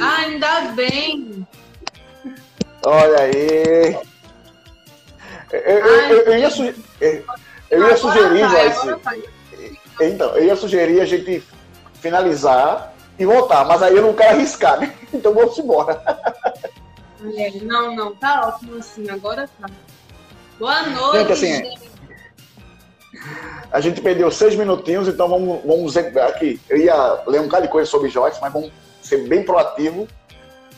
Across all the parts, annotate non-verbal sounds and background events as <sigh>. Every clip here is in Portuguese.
Ah, ainda bem. Olha aí. Eu, eu, eu, eu ia, su- eu ia sugerir, Joyce. vai. Então, eu ia sugerir a gente finalizar e voltar, mas aí eu não quero arriscar, né? <laughs> Então vamos embora. É, Não, não, tá ótimo assim, agora tá. Boa noite, Gente, assim, gente. A gente perdeu seis minutinhos, então vamos, vamos aqui. Eu ia ler um bocado de coisa sobre Joyce, mas vamos ser bem proativo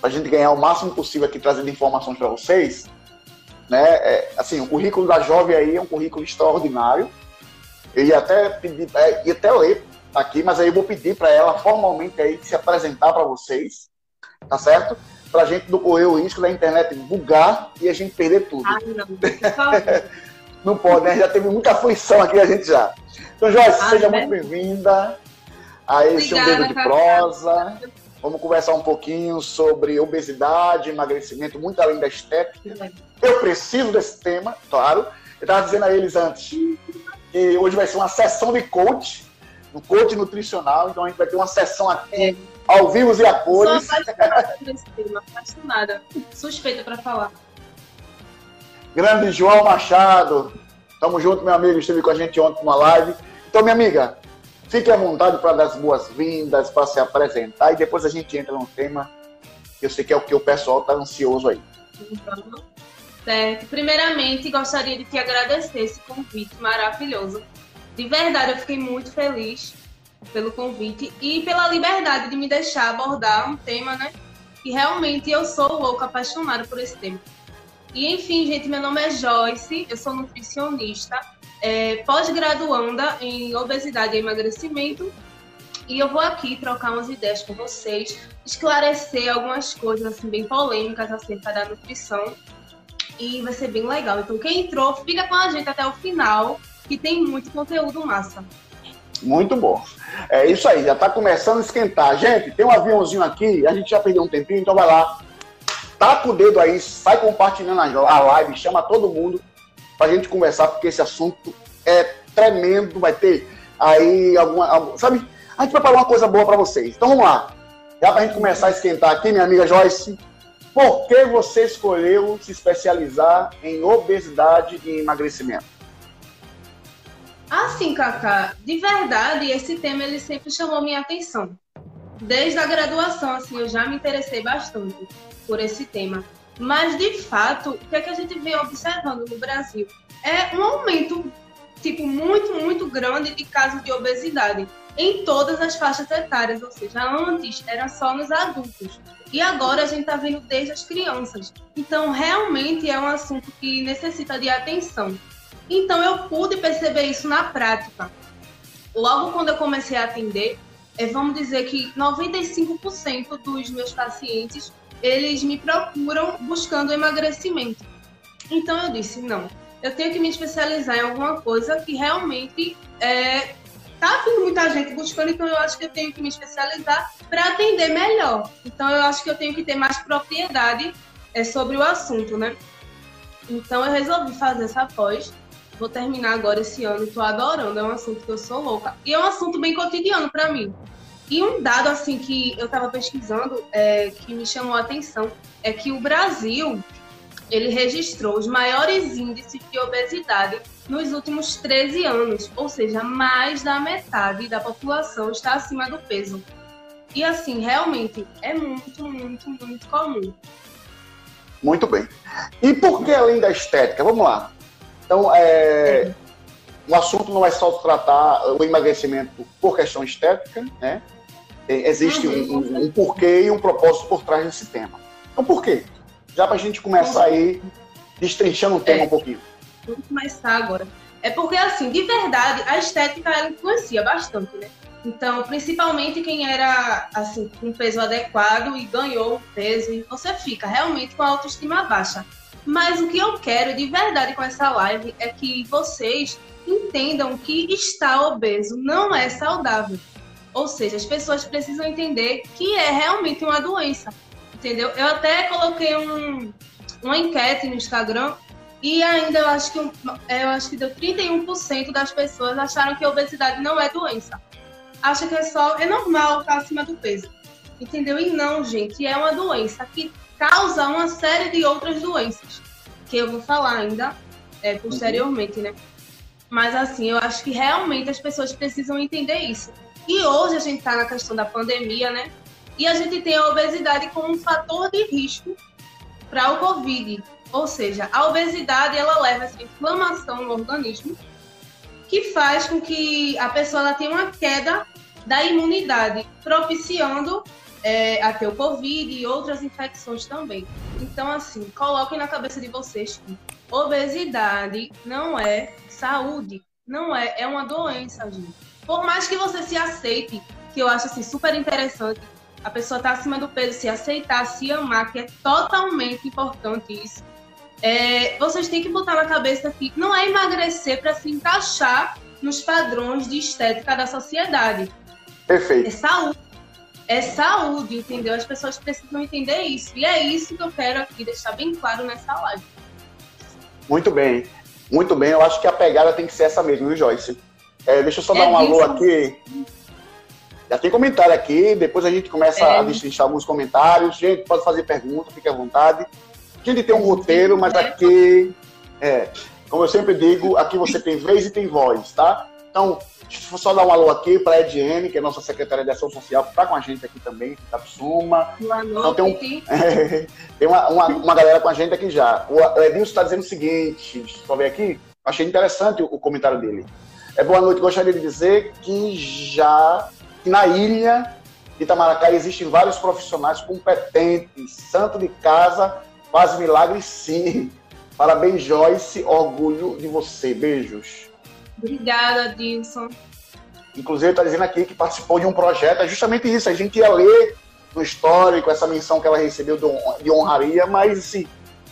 para a gente ganhar o máximo possível aqui trazendo informações para vocês. Né? É, assim, o currículo da jovem aí é um currículo extraordinário. Eu ia até pedir, é, ia até ler aqui, mas aí eu vou pedir para ela formalmente aí se apresentar para vocês, tá certo? Para a gente não correr o risco da internet bugar e a gente perder tudo. Ah, não, por favor. <laughs> Não pode, né? Já teve muita aflição aqui a gente já. Então, Joyce, Ah, seja é? muito bem-vinda a esse um Obrigada, dedo de Cacá. prosa. Vamos conversar um pouquinho sobre obesidade, emagrecimento, muito além da estética. Eu preciso desse tema, claro. Eu estava dizendo a eles antes que hoje vai ser uma sessão de coach, um coach nutricional, então a gente vai ter uma sessão aqui, ao vivo e a Sou cores. apaixonada por esse tema, apaixonada. Suspeita pra falar. Grande João Machado. Tamo junto, meu amigo. Esteve com a gente ontem numa live. Então, minha amiga, fique à vontade para dar as boas-vindas, para se apresentar e depois a gente entra num tema que eu sei que é o que o pessoal tá ansioso aí. Certo. Primeiramente, gostaria de te agradecer esse convite maravilhoso. De verdade, eu fiquei muito feliz pelo convite e pela liberdade de me deixar abordar um tema, né? Que realmente eu sou louca, apaixonada por esse tema. E enfim, gente, meu nome é Joyce, eu sou nutricionista, é, pós-graduanda em obesidade e emagrecimento. E eu vou aqui trocar umas ideias com vocês, esclarecer algumas coisas assim bem polêmicas acerca da nutrição. E vai ser bem legal. Então, quem entrou, fica com a gente até o final, que tem muito conteúdo massa. Muito bom. É isso aí, já tá começando a esquentar. Gente, tem um aviãozinho aqui, a gente já perdeu um tempinho, então vai lá. Taca o dedo aí, sai compartilhando a live, chama todo mundo pra gente conversar, porque esse assunto é tremendo, vai ter aí alguma. algum- Sabe? A gente preparou uma coisa boa pra vocês. Então vamos lá. Já pra gente começar a esquentar aqui, minha amiga Joyce, por que você escolheu se especializar em obesidade e emagrecimento? Assim, Cacá, de verdade, esse tema ele sempre chamou minha atenção. Desde a graduação, assim, eu já me interessei bastante por esse tema. Mas, de fato, o que, é que a gente vem observando no Brasil? É um aumento, tipo, muito, muito grande de casos de obesidade em todas as faixas etárias. Ou seja, antes era só nos adultos. E agora a gente está vendo desde as crianças. Então, realmente é um assunto que necessita de atenção. Então eu pude perceber isso na prática. Logo quando eu comecei a atender, eh, vamos dizer que 95% dos meus pacientes, eles me procuram buscando emagrecimento. Então eu disse, não, eu tenho que me especializar em alguma coisa que realmente é, tá vindo muita gente buscando, então eu acho que eu tenho que me especializar para atender melhor. Então eu acho que eu tenho que ter mais propriedade é, sobre o assunto, né? Então eu resolvi fazer essa pós. Vou terminar agora esse ano e tô adorando. É um assunto que eu sou louca. E é um assunto bem cotidiano para mim. E um dado assim que eu estava pesquisando, é, que me chamou a atenção, é que o Brasil ele registrou os maiores índices de obesidade nos últimos 13 anos, ou seja, mais da metade da população está acima do peso. E assim, realmente é muito, muito, muito comum. Muito bem. E por que além da estética? Vamos lá. Então, é, o assunto não é só tratar o emagrecimento por questão estética, né? É, Existe um, um- um porquê e um propósito por trás desse tema. Então, por quê? Já para a gente começar aí destrinchando o tema É. um pouquinho. Vamos começar agora. É porque, assim, de verdade, a estética ela influencia bastante, né? Então, principalmente quem era, assim, com peso adequado e ganhou peso, você fica realmente com a autoestima baixa. Mas o que eu quero de verdade com essa live é que vocês entendam que estar obeso não é saudável. Ou seja, as pessoas precisam entender que é realmente uma doença. Entendeu? Eu até coloquei um, uma enquete no Instagram e ainda eu acho que eu acho que deu 31% das pessoas acharam que a obesidade não é doença. acha que é só, é normal estar acima do peso. Entendeu? E não, gente, é uma doença que causa uma série de outras doenças, que eu vou falar ainda é, posteriormente, né? Mas assim, eu acho que realmente as pessoas precisam entender isso. E hoje a gente está na questão da pandemia, né? E a gente tem a obesidade como um fator de risco para o Covid. Ou seja, a obesidade ela leva essa inflamação no organismo que faz com que a pessoa ela tenha uma queda da imunidade, propiciando é, a ter o Covid e outras infecções também. Então, assim, coloquem na cabeça de vocês que obesidade não é saúde, não é, é uma doença, gente. Por mais que você se aceite, que eu acho assim super interessante, a pessoa tá acima do peso, se aceitar, se amar, que é totalmente importante isso. É, vocês têm que botar na cabeça que não é emagrecer para se encaixar nos padrões de estética da sociedade. Perfeito. É saúde. É saúde, entendeu? As pessoas precisam entender isso. E é isso que eu quero aqui deixar bem claro nessa live. Muito bem. Muito bem. Eu acho que a pegada tem que ser essa mesmo, viu, Joyce? É, deixa eu só é dar um alô aqui. Já tem comentário aqui, depois a gente começa é. a destrinchar alguns comentários. Gente, pode fazer pergunta, fique à vontade. A gente tem um roteiro, mas aqui, é, como eu sempre digo, aqui você tem vez e tem voz, tá? Então, Deixa eu só dar um alô aqui para a Ediene, que é nossa secretária de Ação Social, que está com a gente aqui também, que está por Suma. Então tem, um, é, <laughs> tem uma, uma, uma, galera com a gente aqui já. O Edilson está dizendo o seguinte, deixa eu só ver aqui, achei interessante o, o, comentário dele. É boa noite, gostaria de dizer que já que na ilha de Itamaracá existem vários profissionais competentes, santo de casa, faz milagres sim. Parabéns, Joyce, orgulho de você. Beijos. Obrigada, Dilson. Inclusive, está dizendo aqui que participou de um projeto, é justamente isso. A gente ia ler no histórico essa menção que ela recebeu de honraria, mas, assim,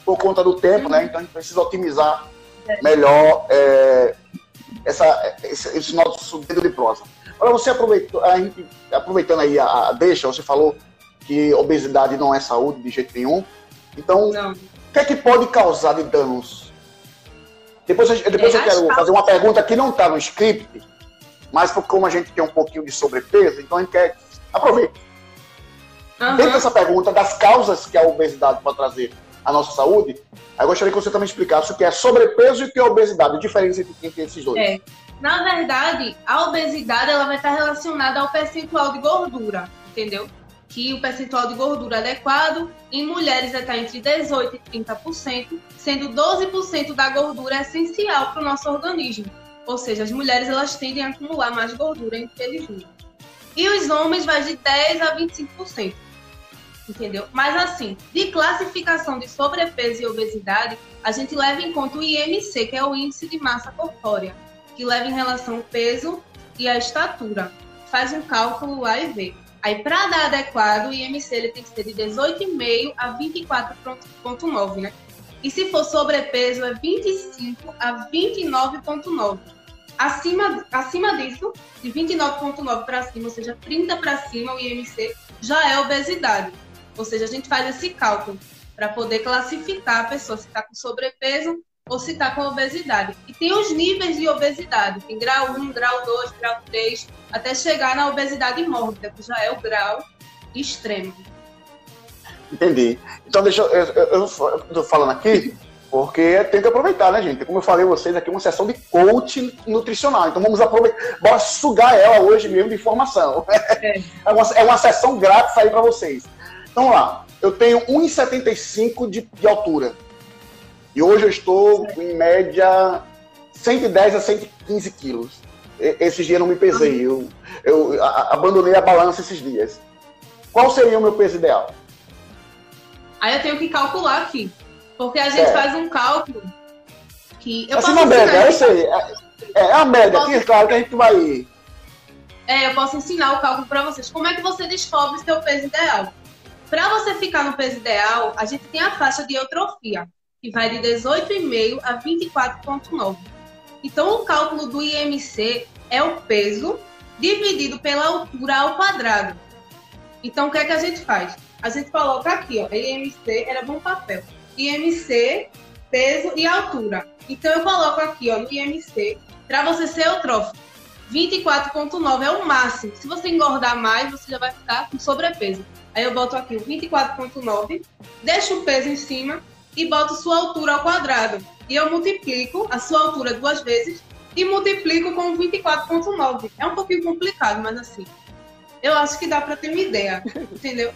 por conta do tempo, né? Então a gente precisa otimizar melhor é, essa, esse, esse, nosso dedo de prosa. Agora, você aproveitou, a gente, aproveitando aí a, a, deixa, você falou que obesidade não é saúde de jeito nenhum. Então, o que é que pode causar de danos depois, depois eu quero fazer uma pergunta que não está no script, mas como a gente tem um pouquinho de sobrepeso, então a gente quer. Aproveita. Uhum. Dentro dessa pergunta, das causas que a obesidade pode trazer à nossa saúde, eu gostaria que você também explicasse o que é sobrepeso e o que é obesidade, a diferença entre, entre esses dois. É. Na verdade, a obesidade ela vai estar relacionada ao percentual de gordura, entendeu? Que o percentual de gordura adequado em mulheres está entre 18% e 30%, sendo 12% da gordura essencial para o nosso organismo. Ou seja, as mulheres elas tendem a acumular mais gordura, infelizmente. E os homens vai de 10% a 25%. Entendeu? Mas assim, de classificação de sobrepeso e obesidade, a gente leva em conta o IMC, que é o índice de massa corpórea, que leva em relação o peso e a estatura. Faz um cálculo lá e vê. Aí, para dar adequado, o IMC ele tem que ser de 18,5 a 24,9, né? E se for sobrepeso, é 25 a 29,9. Acima, acima disso, de 29,9 para cima, ou seja, 30 para cima, o IMC já é obesidade. Ou seja, a gente faz esse cálculo para poder classificar a pessoa se está com sobrepeso ou se está com obesidade. E tem os níveis de obesidade, tem grau 1, grau 2, grau 3, até chegar na obesidade mórbida, que já é o grau extremo. Entendi. Então, deixa eu, eu, falando aqui porque tem que aproveitar, né, gente? Como eu falei a vocês aqui, uma sessão de coaching nutricional. Então vamos aproveitar, bora sugar ela hoje mesmo de informação. <laughs> É, é, uma, é uma sessão grátis aí para vocês. Então lá. Eu tenho 1,75 de, de altura. E hoje eu estou, em média, 110 a 115 quilos. Esses dias não me pesei, eu, eu abandonei a balança esses dias. Qual seria o meu peso ideal? Aí eu tenho que calcular aqui. Porque a gente é. faz um cálculo que. Eu assim, posso média, eu sei. É, é a média, posso... aqui, claro que a gente vai. É, eu posso ensinar o cálculo para vocês. Como é que você descobre o seu peso ideal? Para você ficar no peso ideal, a gente tem a faixa de eutrofia que vai de 18,5 a 24,9. Então, o cálculo do IMC é o peso dividido pela altura ao quadrado. Então, o que é que a gente faz? A gente coloca aqui, ó, IMC, era bom papel. IMC, peso e altura. Então, eu coloco aqui, ó, no IMC, para você ser eutrófico. 24,9 é o máximo. Se você engordar mais, você já vai ficar com sobrepeso. Aí eu boto aqui o 24,9, deixo o peso em cima e boto sua altura ao quadrado. E eu multiplico a sua altura duas vezes e multiplico com 24,9. É um pouquinho complicado, mas assim, eu acho que dá para ter uma ideia, <laughs> entendeu?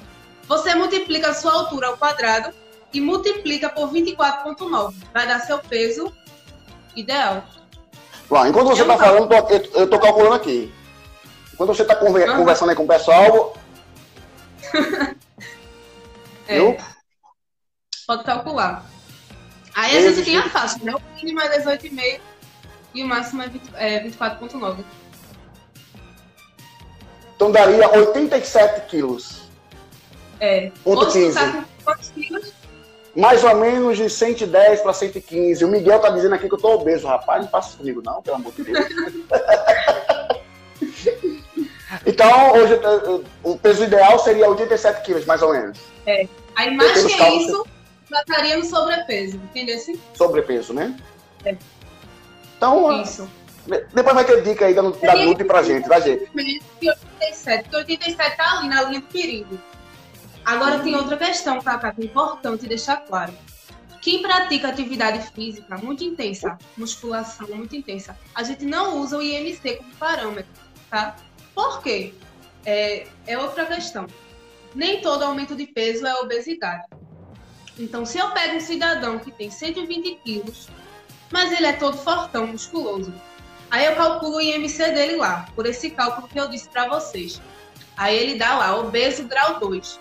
Você multiplica a sua altura ao quadrado e multiplica por 24,9. Vai dar seu peso ideal. Bom, enquanto você está falando, eu estou calculando aqui. Enquanto você está conver uhum. conversando aí com o pessoal. <laughs> é. Eu? Pode calcular. Aí a gente tem a faixa, né? O mínimo é 18,5 e o máximo é, é 24,9. Então daria 87 quilos. É. Ponto 15. Tá com quantos quilos? Mais ou menos de 110 para 115. O Miguel tá dizendo aqui que eu tô obeso, rapaz. Não passa comigo, não, pelo amor de Deus. <laughs> então, hoje o peso ideal seria 87 quilos, mais ou menos. É. Aí mais que isso, já estaria no sobrepeso, entendeu? Sobrepeso, né? É. Então, isso. depois vai ter dica aí da, da pra gente, tá, gente? 87, porque 87 tá ali na linha do perigo. Agora tem outra questão, Cacá, que é importante deixar claro. Quem pratica atividade física muito intensa, musculação muito intensa, a gente não usa o IMC como parâmetro, tá? Por quê? É, é outra questão. Nem todo aumento de peso é obesidade. Então, se eu pego um cidadão que tem 120 quilos, mas ele é todo fortão, musculoso, aí eu calculo o IMC dele lá, por esse cálculo que eu disse para vocês. Aí ele dá lá, obeso grau 2.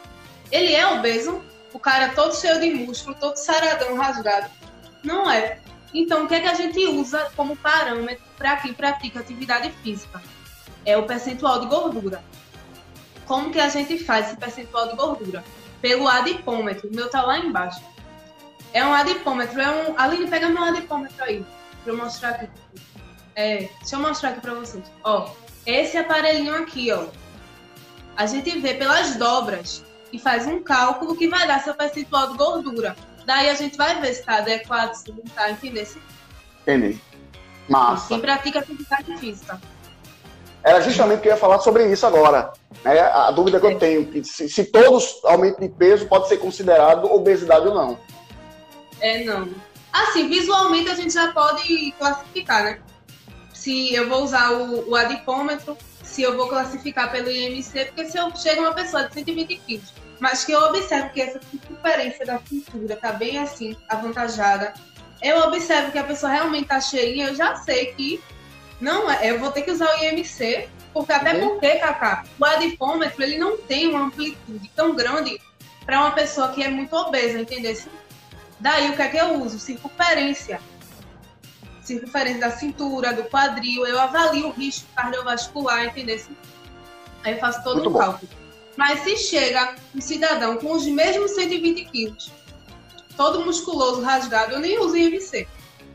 Ele é obeso? O cara todo cheio de músculo, todo saradão, rasgado? Não é. Então, o que é que a gente usa como parâmetro para quem pratica atividade física? É o percentual de gordura. Como que a gente faz esse percentual de gordura? Pelo adipômetro. O meu tá lá embaixo. É um adipômetro. É um... Aline, pega meu adipômetro aí. Pra eu mostrar aqui. É, deixa eu mostrar aqui pra vocês. Ó, esse aparelhinho aqui, ó. A gente vê pelas dobras e faz um cálculo que vai dar seu percentual de gordura. Daí a gente vai ver se está adequado, se não está, entendeu? Entendi. Massa. Quem pratica atividade física. Era justamente que eu ia falar sobre isso agora. Né? A dúvida que eu tenho, que se, se todos aumentam de peso, pode ser considerado obesidade ou não. É, não. Assim, visualmente a gente já pode classificar, né? Se eu vou usar o, o adipômetro, se eu vou classificar pelo IMC, porque se eu chego uma pessoa de 120 quilos, mas que eu observo que essa circunferência da cintura está bem assim, avantajada, eu observo que a pessoa realmente está cheinha, eu já sei que não é, eu vou ter que usar o IMC, porque até uhum. porque, Cacá, o adipômetro ele não tem uma amplitude tão grande para uma pessoa que é muito obesa, entendeu? Daí o que é que eu uso? Circunferência circunferência da cintura, do quadril, eu avalio o risco cardiovascular, entendeu? Aí eu faço todo Muito um cálculo. Mas se chega um cidadão com os mesmos 120 quilos, todo musculoso, rasgado, eu nem uso IMC.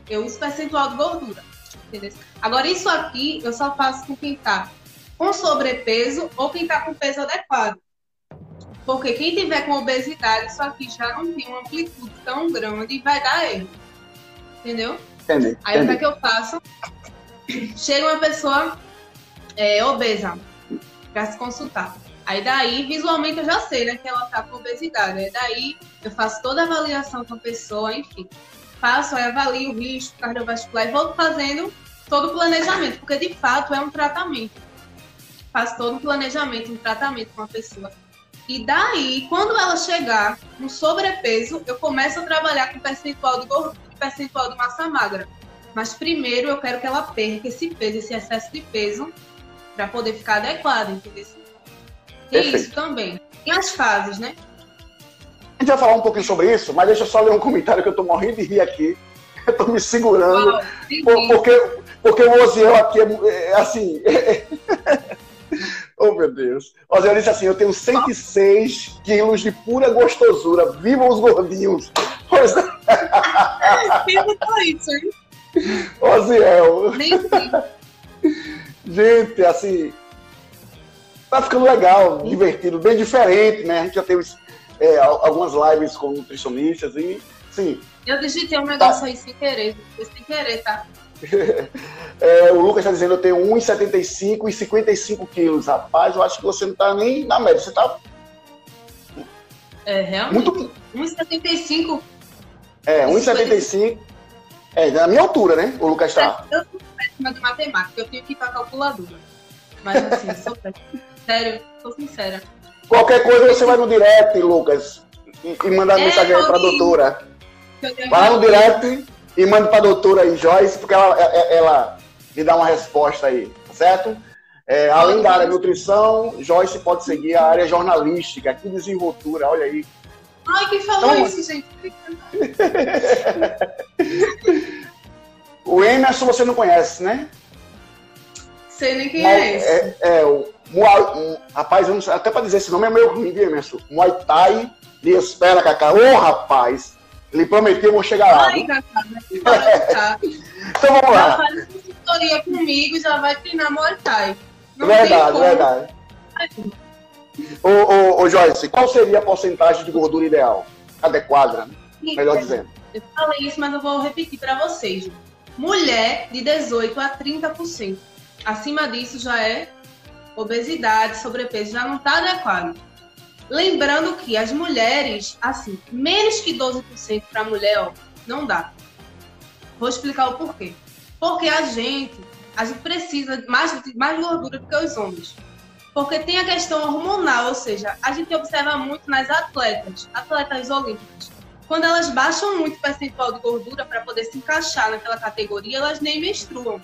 Eu uso percentual de gordura. Entendeu? Agora, isso aqui eu só faço com quem está com sobrepeso ou quem está com peso adequado. Porque quem tiver com obesidade, isso aqui já não tem uma amplitude tão grande e vai dar erro. Entendeu? Entendi, Aí entendi. o que, é que eu faço? Chega uma pessoa é, obesa para se consultar. Aí daí, visualmente, eu já sei né, que ela tá com obesidade. Aí daí eu faço toda a avaliação com a pessoa, enfim. Faço, aí avalio o risco cardiovascular e vou fazendo todo o planejamento, porque de fato é um tratamento. Faço todo o planejamento, um tratamento com a pessoa. E daí, quando ela chegar no sobrepeso, eu começo a trabalhar com percentual de gordura percentual de massa magra. Mas primeiro eu quero que ela perca esse peso, esse excesso de peso, para poder ficar adequada, entendeu? E isso também. E as fases, né? A gente vai falar um pouquinho sobre isso, mas deixa eu só ler um comentário que eu tô morrendo de rir aqui. <laughs> Eu tô me segurando. Uau, porque, porque o Oziel aqui é, é assim. <laughs> oh, meu Deus. O Oziel disse assim: Eu tenho 106 quilos de pura gostosura. Viva os gordinhos! Pois é. <laughs> Botou isso, hein? Oziel. Gente, assim. Tá ficando legal, divertido, bem diferente, né? A gente já teve é, algumas lives com nutricionistas e, sim. Eu digitei um negócio tá. aí sem querer, sem querer, tá? <laughs> É, o Lucas está dizendo, eu tenho 1,75 e 55 quilos. Rapaz, eu acho que você não está nem na média. Você está... É, realmente. Muito... 1,75? É, 1,75. É, na minha altura, né? O Lucas está. Eu sou péssima de matemática, eu tenho que ir para calculadora. Mas assim, sou péssima. <laughs> Sério, sou sincera. Qualquer coisa você vai no direct, Lucas, e, e manda é, mensagem aí para a doutora. Vai no direct e manda para a doutora aí, Joyce, porque ela, ela, ela me dá uma resposta aí, tá certo? É, além da área nutrição, Joyce pode seguir a área jornalística, que desenvoltura, olha aí. Ai, quem falou então, isso, gente? <laughs> o Emerson você não conhece, né? Sei nem quem é esse. É, é o Muay, um, rapaz, eu não sei, até para dizer esse nome é meio ruim, Emerson. Muay Thai me espera, Cacá. Ô, rapaz, ele prometeu, vou chegar lá. Ai, Cacá, <laughs> então vamos lá. Já faz consultoria comigo, já vai treinar Muay Thai. Não verdade, verdade. Ô, ô, ô, Joyce, qual seria a porcentagem de gordura ideal? Adequada, né? melhor dizendo. Eu falei isso, mas eu vou repetir para vocês. Mulher de 18 a 30%. Acima disso já é obesidade, sobrepeso, já não está adequado. Lembrando que as mulheres, assim, menos que 12% para mulher, ó, não dá. Vou explicar o porquê. Porque a gente, a gente precisa mais, mais gordura do que os homens. Porque tem a questão hormonal, ou seja, a gente observa muito nas atletas, atletas olímpicas. Quando elas baixam muito o percentual de gordura para poder se encaixar naquela categoria, elas nem menstruam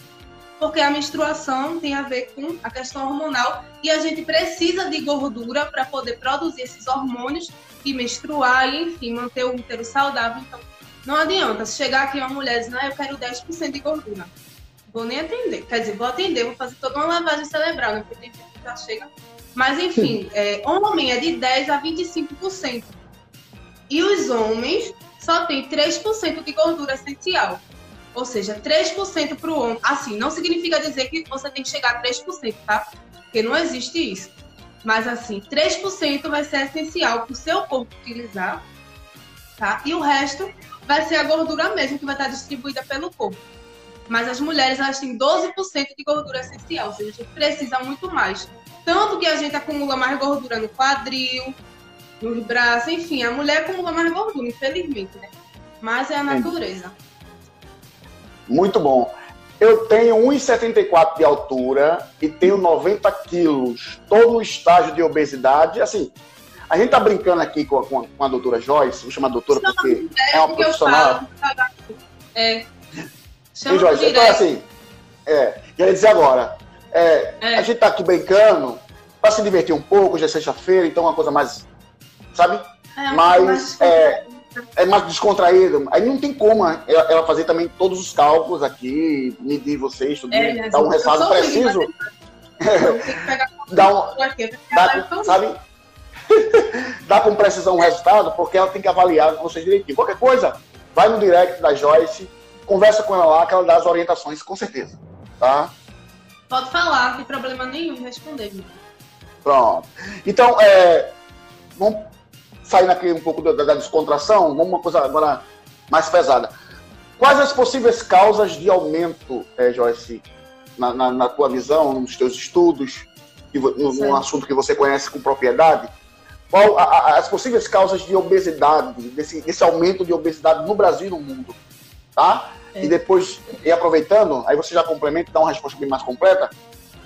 porque a menstruação tem a ver com a questão hormonal e a gente precisa de gordura para poder produzir esses hormônios e menstruar e, enfim, manter o útero saudável. Então, não adianta se chegar aqui uma mulher e dizer, ah, eu quero 10% de gordura. Vou nem atender. Quer dizer, vou atender, vou fazer toda uma lavagem cerebral, né? Porque tem gente que já chega. Mas, enfim, <laughs> é, homem é de 10% a 25%. E os homens só têm 3% de gordura essencial. Ou seja, 3% para o homem. Assim, não significa dizer que você tem que chegar a 3%, tá? Porque não existe isso. Mas, assim, 3% vai ser essencial para o seu corpo utilizar, tá? E o resto vai ser a gordura mesmo que vai estar distribuída pelo corpo. Mas as mulheres, elas têm 12% de gordura essencial, ou seja, a gente precisa muito mais. Tanto que a gente acumula mais gordura no quadril, nos braços, enfim, a mulher acumula mais gordura, infelizmente, né? Mas é a natureza. Muito bom. Eu tenho 1,74 de altura e tenho 90 quilos. Estou no estágio de obesidade. Assim, a gente tá brincando aqui com a, com a doutora Joyce, vou chamar a doutora porque é, é uma profissional. É. Chama Joyce, então assim, é, queria dizer agora, é, é. a gente tá aqui brincando para se divertir um pouco, já é sexta-feira, então é uma coisa mais, sabe? É, mais, mais é, mais descontraído. Aí não tem como ela, ela fazer também todos os cálculos aqui, medir vocês, tudo, é, dar um resultado preciso. dá um, dá, sabe? <laughs> dá com precisão o resultado, porque ela tem que avaliar com vocês direitinho. Qualquer coisa, vai no direct da Joyce, conversa com ela lá, que ela dá as orientações, com certeza. Tá? Pode falar, não tem problema nenhum responder. Pronto. Então, é, vamos saindo aqui um pouco da, da descontração, vamos uma coisa agora mais pesada. Quais as possíveis causas de aumento, é, Joyce, na, na, na, tua visão, nos teus estudos, no, no assunto que você conhece com propriedade? Qual a, a, as possíveis causas de obesidade, desse, desse aumento de obesidade no Brasil e no mundo? Tá? É. E depois, e aproveitando, aí você já complementa e dá uma resposta bem mais completa.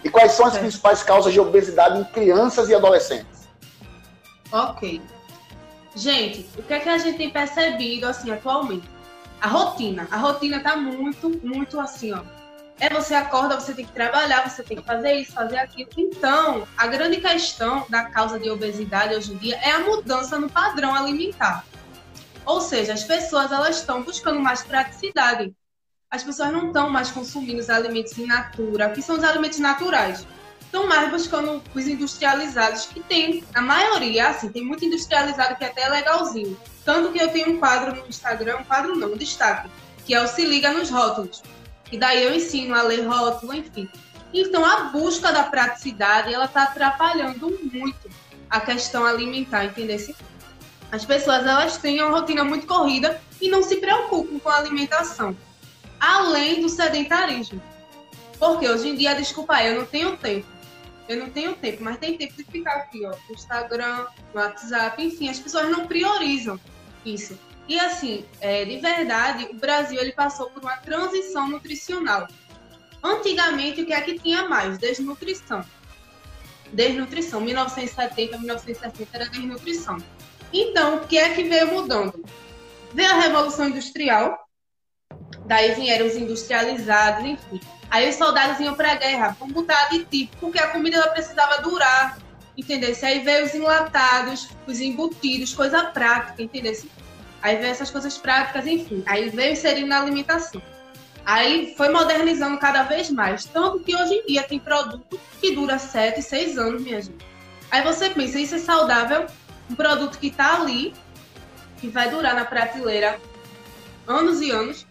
E quais são as é. principais causas de obesidade em crianças e adolescentes? Ok. Gente, o que é que a gente tem percebido assim atualmente? A rotina. A rotina tá muito, muito assim, ó. É você acorda, você tem que trabalhar, você tem que fazer isso, fazer aquilo. Então, a grande questão da causa de obesidade hoje em dia é a mudança no padrão alimentar. Ou seja, as pessoas elas estão buscando mais praticidade. As pessoas não estão mais consumindo os alimentos in natura, que são os alimentos naturais estão mais buscando os industrializados, que tem, a maioria, assim, tem muito industrializado que é até é legalzinho. Tanto que eu tenho um quadro no Instagram, um quadro não, um destaque, que é o Se Liga nos Rótulos. E daí eu ensino a ler rótulo, enfim. Então, a busca da praticidade, ela está atrapalhando muito a questão alimentar, entendeu? As pessoas, elas têm uma rotina muito corrida e não se preocupam com a alimentação. além do sedentarismo. Porque hoje em dia, desculpa, eu não tenho tempo. Eu não tenho tempo, mas tem tempo de ficar aqui, ó, Instagram, WhatsApp, enfim, as pessoas não priorizam isso. E assim, é, de verdade, o Brasil ele passou por uma transição nutricional. Antigamente, o que é que tinha mais? Desnutrição. Desnutrição. 1970, 1970 era desnutrição. Então, o que é que veio mudando? Veio a Revolução Industrial, daí vieram os industrializados, enfim. Aí os soldados iam para a guerra, vamos botar aditivo, porque a comida ela precisava durar, entendeu? Aí veio os enlatados, os embutidos, coisa prática, entendeu? Aí veio essas coisas práticas, enfim. Aí veio inserindo na alimentação. Aí foi modernizando cada vez mais. Tanto que hoje em dia tem produto que dura 7, 6 anos, minha gente. Aí você pensa, isso é saudável? Um produto que está ali, que vai durar na prateleira anos e anos,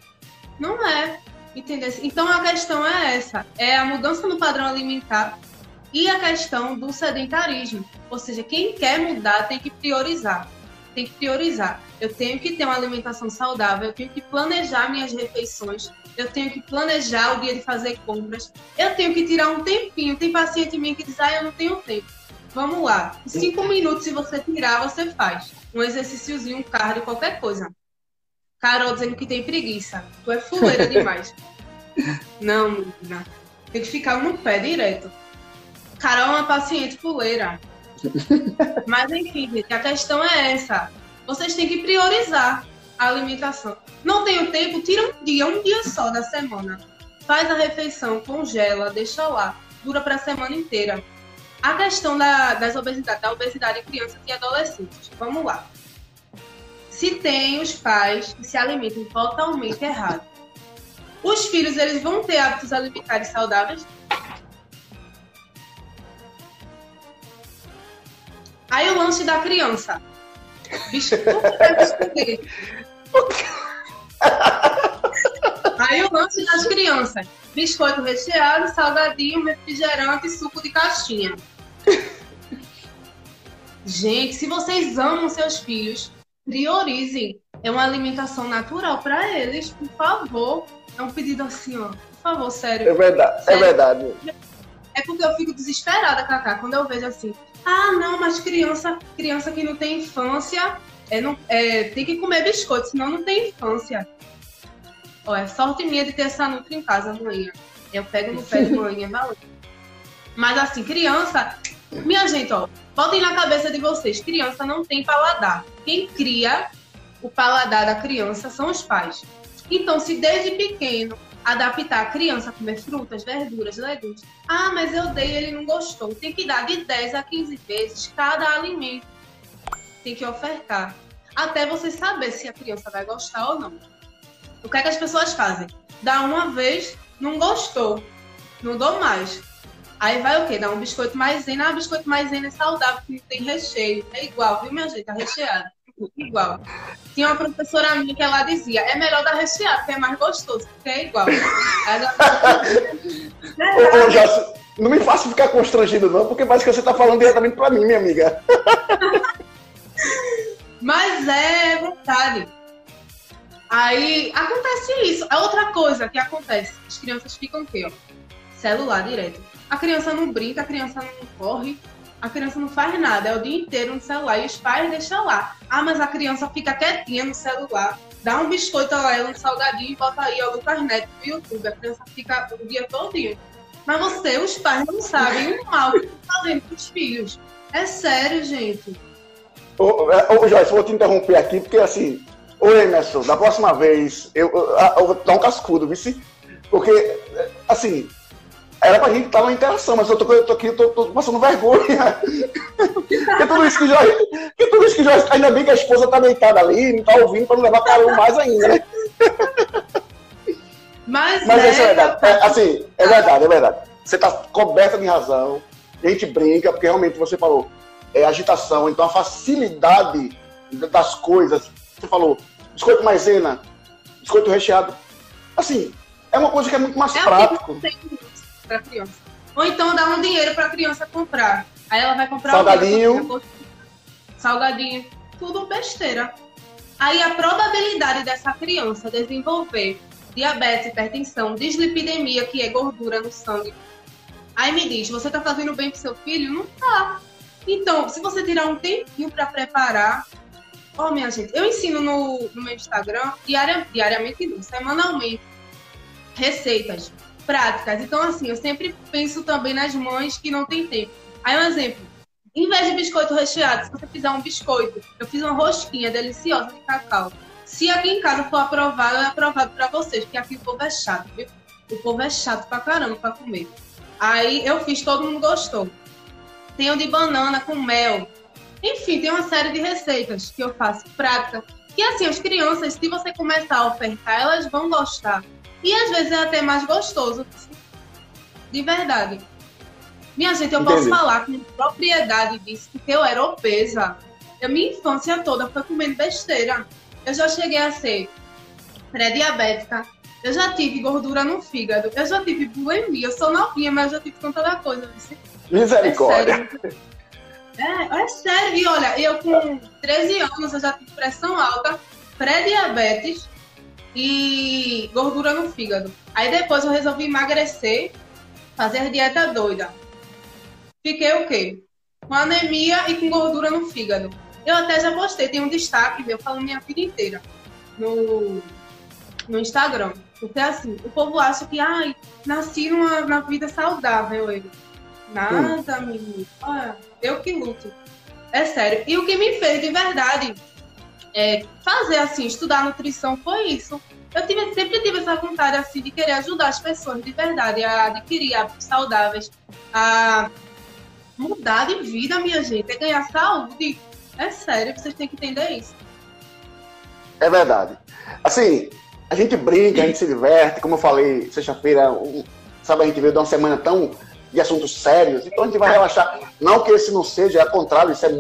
não é. Entendeu? Então a questão é essa: é a mudança no padrão alimentar e a questão do sedentarismo. Ou seja, quem quer mudar tem que priorizar. Tem que priorizar. Eu tenho que ter uma alimentação saudável, eu tenho que planejar minhas refeições, eu tenho que planejar o dia de fazer compras, eu tenho que tirar um tempinho. Tem paciente minha que diz, ah, eu não tenho tempo. Vamos lá. Cinco minutos, se você tirar, você faz. Um exercíciozinho, um cardio, qualquer coisa. Carol dizendo que tem preguiça. Tu é fuleira demais. <laughs> não, menina. Tem que ficar no pé direto. Carol é uma paciente fuleira. <laughs> Mas enfim, gente, a questão é essa. Vocês têm que priorizar a alimentação. Não tenho tempo, tira um dia, um dia só da semana. Faz a refeição, congela, deixa lá. Dura para a semana inteira. A questão da, das obesidade, da obesidade em crianças e adolescentes. Vamos lá. Se tem os pais que se alimentam totalmente errado, os filhos eles vão ter hábitos alimentares saudáveis? Aí o lanche da criança. Bicho, Aí o lanche das crianças. Biscoito recheado, salgadinho, refrigerante e suco de caixinha. Gente, se vocês amam seus filhos, priorizem. É uma alimentação natural para eles, por favor. É um pedido assim, ó. Por favor, sério. É verdade, é sério. é verdade. É porque eu fico desesperada, Cacá, quando eu vejo assim, ah, não, mas criança, criança que não tem infância é, não, é, tem que comer biscoito, senão não tem infância. Ó, é sorte minha de ter essa nutra em casa amanhã. Eu pego no pé de <laughs> manhã, valeu. Mas assim, criança, minha gente, ó, botem na cabeça de vocês, criança não tem paladar. Quem cria o paladar da criança são os pais. Então, se desde pequeno adaptar a criança a comer frutas, verduras, legumes. Ah, mas eu dei, ele não gostou. Tem que dar de 10 a 15 vezes cada alimento. Tem que ofertar. Até você saber se a criança vai gostar ou não. O que é que as pessoas fazem? Dá uma vez, não gostou. Não dou mais. Aí vai o quê? Dá um biscoito maisena. Ah, biscoito maisena é saudável, porque tem recheio. É igual, viu, minha gente? Tá recheado igual. Tinha uma professora minha que ela dizia, é melhor dar recheado, porque é mais gostoso, porque é igual. Ela... ô, ô, Jossi, não me faça ficar constrangido não, porque parece que você está falando diretamente para mim, minha amiga. <laughs> Mas é verdade. Aí acontece isso. A outra coisa que acontece, as crianças ficam o quê? Celular direto. A criança não brinca, a criança não corre, a criança não faz nada, é o dia inteiro no celular e os pais deixam lá. Ah, mas a criança fica quietinha no celular, dá um biscoito a ela, um salgadinho e bota aí o Lucas Neto no YouTube. A criança fica o dia todo. Mas você, os pais, não sabem o mal que estão fazendo com os filhos. É sério, gente. Ô, é, ô Joyce, vou te interromper aqui, porque assim, ô Emerson, da próxima vez, eu, eu, eu vou dar um cascudo, viu? Porque, assim, era pra gente estar na interação, mas eu tô, eu tô aqui, eu tô, tô, passando vergonha. que tudo isso que já. Que tudo isso que já. Ainda bem que a esposa tá deitada ali, não tá ouvindo pra não levar carão mais ainda, né? Mas, mas é, isso é verdade. É, assim, é verdade, é verdade. Você tá coberta de razão. A gente brinca, porque realmente você falou, é agitação, então a facilidade das coisas. Você falou, biscoito maisena, biscoito recheado. Assim, é uma coisa que é muito mais é prático para a criança. Ou então dá um dinheiro para a criança comprar. Aí ela vai comprar salgadinho, salgadinho, tudo besteira. Aí a probabilidade dessa criança desenvolver diabetes, hipertensão, dislipidemia, que é gordura no sangue. Aí me diz, você está fazendo bem pro seu filho? Não tá. Então, se você tirar um tempinho para preparar, ó, oh, minha gente, eu ensino no, no meu Instagram, diária, diariamente não, semanalmente, receitas práticas. Então, assim, eu sempre penso também nas mães que não têm tempo. Aí, um exemplo, em vez de biscoito recheado, se você fizer um biscoito, eu fiz uma rosquinha deliciosa de cacau. Se aqui em casa for aprovado, é aprovado para vocês, porque aqui o povo é chato, viu? O povo é chato pra caramba pra comer. Aí eu fiz, todo mundo gostou. Tem o de banana com mel. Enfim, tem uma série de receitas que eu faço prática. Que assim, as crianças, se você começar a ofertar, elas vão gostar. E às vezes é até mais gostoso. De verdade. Minha gente, eu Entendi. posso falar com propriedade disso, porque eu era obesa. A minha infância toda foi comendo besteira. Eu já cheguei a ser pré-diabética. Eu já tive gordura no fígado. Eu já tive bulimia. Eu sou novinha, mas eu já tive tanta da coisa. Misericórdia. É, é, é sério. E olha, eu com 13 anos eu já tive pressão alta, pré-diabetes e gordura no fígado. Aí depois eu resolvi emagrecer, fazer dieta doida. Fiquei o quê? Com anemia e com gordura no fígado. Eu até já postei, tem um destaque meu falando minha vida inteira no, no Instagram. Porque assim, o povo acha que, ai, nasci numa, na vida saudável ele. Nada, hum. menino. Eu que luto. É sério. E o que me fez de verdade é, fazer assim, estudar nutrição foi isso. Eu tive, sempre tive essa vontade assim de querer ajudar as pessoas de verdade a adquirir hábitos saudáveis, a mudar de vida, minha gente, é ganhar saúde. É sério, vocês têm que entender isso. É verdade. Assim, a gente brinca, a gente se diverte, como eu falei, sexta-feira, sabe, a gente veio de uma semana tão de assuntos sérios, então a gente vai relaxar. Não que esse não seja, é ao contrário, isso é,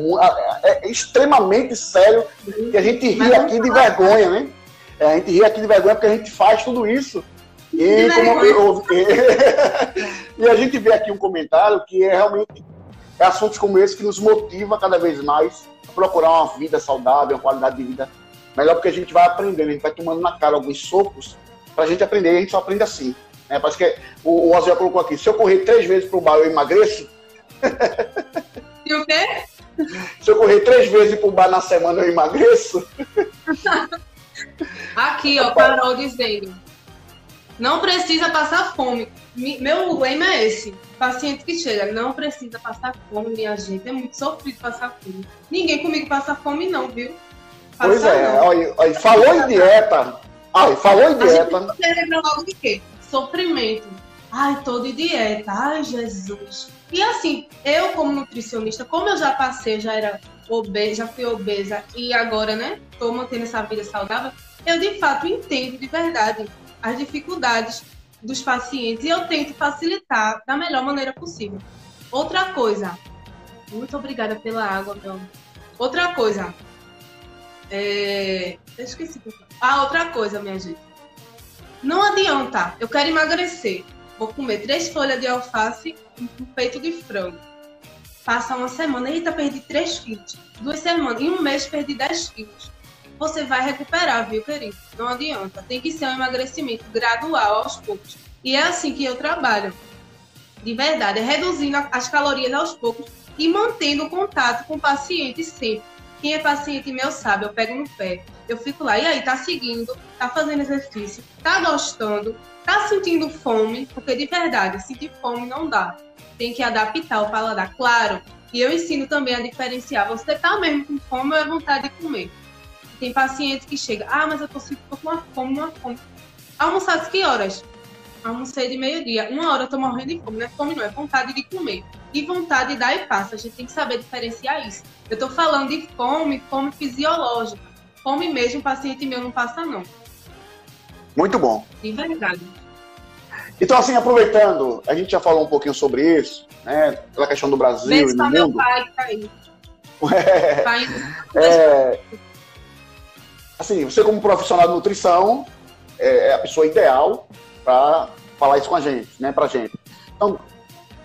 é, é extremamente sério, que a gente ri aqui de vergonha, né? É, a gente ri aqui de vergonha porque a gente faz tudo isso. E, como, eu, <laughs> e a gente vê aqui um comentário que é realmente é assuntos como esse que nos motiva cada vez mais a procurar uma vida saudável, uma qualidade de vida melhor, porque a gente vai aprendendo, a gente vai tomando na cara alguns socos para a gente aprender, e a gente só aprende assim. Né? Parece que o, o Ozzy colocou aqui, se eu correr três vezes pro bar, eu emagreço? E o quê? Se eu correr três vezes pro bar na semana, eu emagreço? Aqui, ó, Carol dizendo. Não precisa passar fome. Meu lema é esse. Paciente que chega, não precisa passar fome, minha gente. É muito sofrido passar fome. Ninguém comigo passa fome, não, viu? Passa pois é, olha, olha, falou em dieta. Ai, falou em dieta. A gente logo de quê? Sofrimento. Ai, tô de dieta, ai, Jesus. E assim, eu como nutricionista, como eu já passei, já era obesa, já fui obesa e agora, né, tô mantendo essa vida saudável, eu de fato entendo de verdade as dificuldades dos pacientes e eu tento facilitar da melhor maneira possível. Outra coisa, muito obrigada pela água, meu. Outra coisa, é... eu esqueci. Ah, outra coisa, minha gente não adianta, eu quero emagrecer. Vou comer três folhas de alface e um peito de frango. Passa uma semana, eita, perdi 3 quilos. Duas semanas, em um mês perdi 10 quilos. Você vai recuperar, viu, querido? Não adianta. Tem que ser um emagrecimento gradual, aos poucos. E é assim que eu trabalho. De verdade, é reduzindo as calorias aos poucos e mantendo contato com o paciente sempre. Quem é paciente meu sabe, eu pego no pé eu fico lá, e aí, tá seguindo, tá fazendo exercício, tá gostando, tá sentindo fome, porque de verdade, sentir fome não dá. Tem que adaptar o paladar, claro. E eu ensino também a diferenciar. Você tá mesmo com fome ou é vontade de comer? Tem paciente que chega, ah, mas eu tô, tô com uma fome, uma fome. Almoçar que horas? Almocei de meio-dia. Uma hora eu tô morrendo de fome, não é fome não, é vontade de comer. E vontade de dar e passa. A gente tem que saber diferenciar isso. Eu tô falando de fome, fome fisiológica Fome mesmo, paciente meu não passa, não. Muito bom. De verdade. Então, assim, aproveitando, a gente já falou um pouquinho sobre isso, né? Pela questão do Brasil Vê e do meu mundo. pai que tá aí. É, é, assim, você como profissional de nutrição é, é a pessoa ideal para falar isso com a gente, né? Pra gente. Então,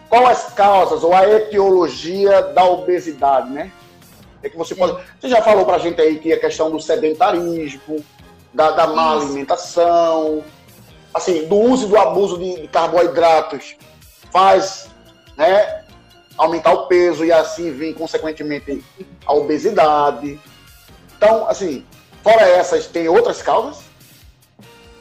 qual as causas ou a etiologia da obesidade, né? É que você pode. Você já falou para a gente aí que a questão do sedentarismo, da, da má alimentação, assim, do uso e do abuso de, de carboidratos faz né, aumentar o peso e assim vir, consequentemente, a obesidade. Então, assim, fora essas, tem outras causas?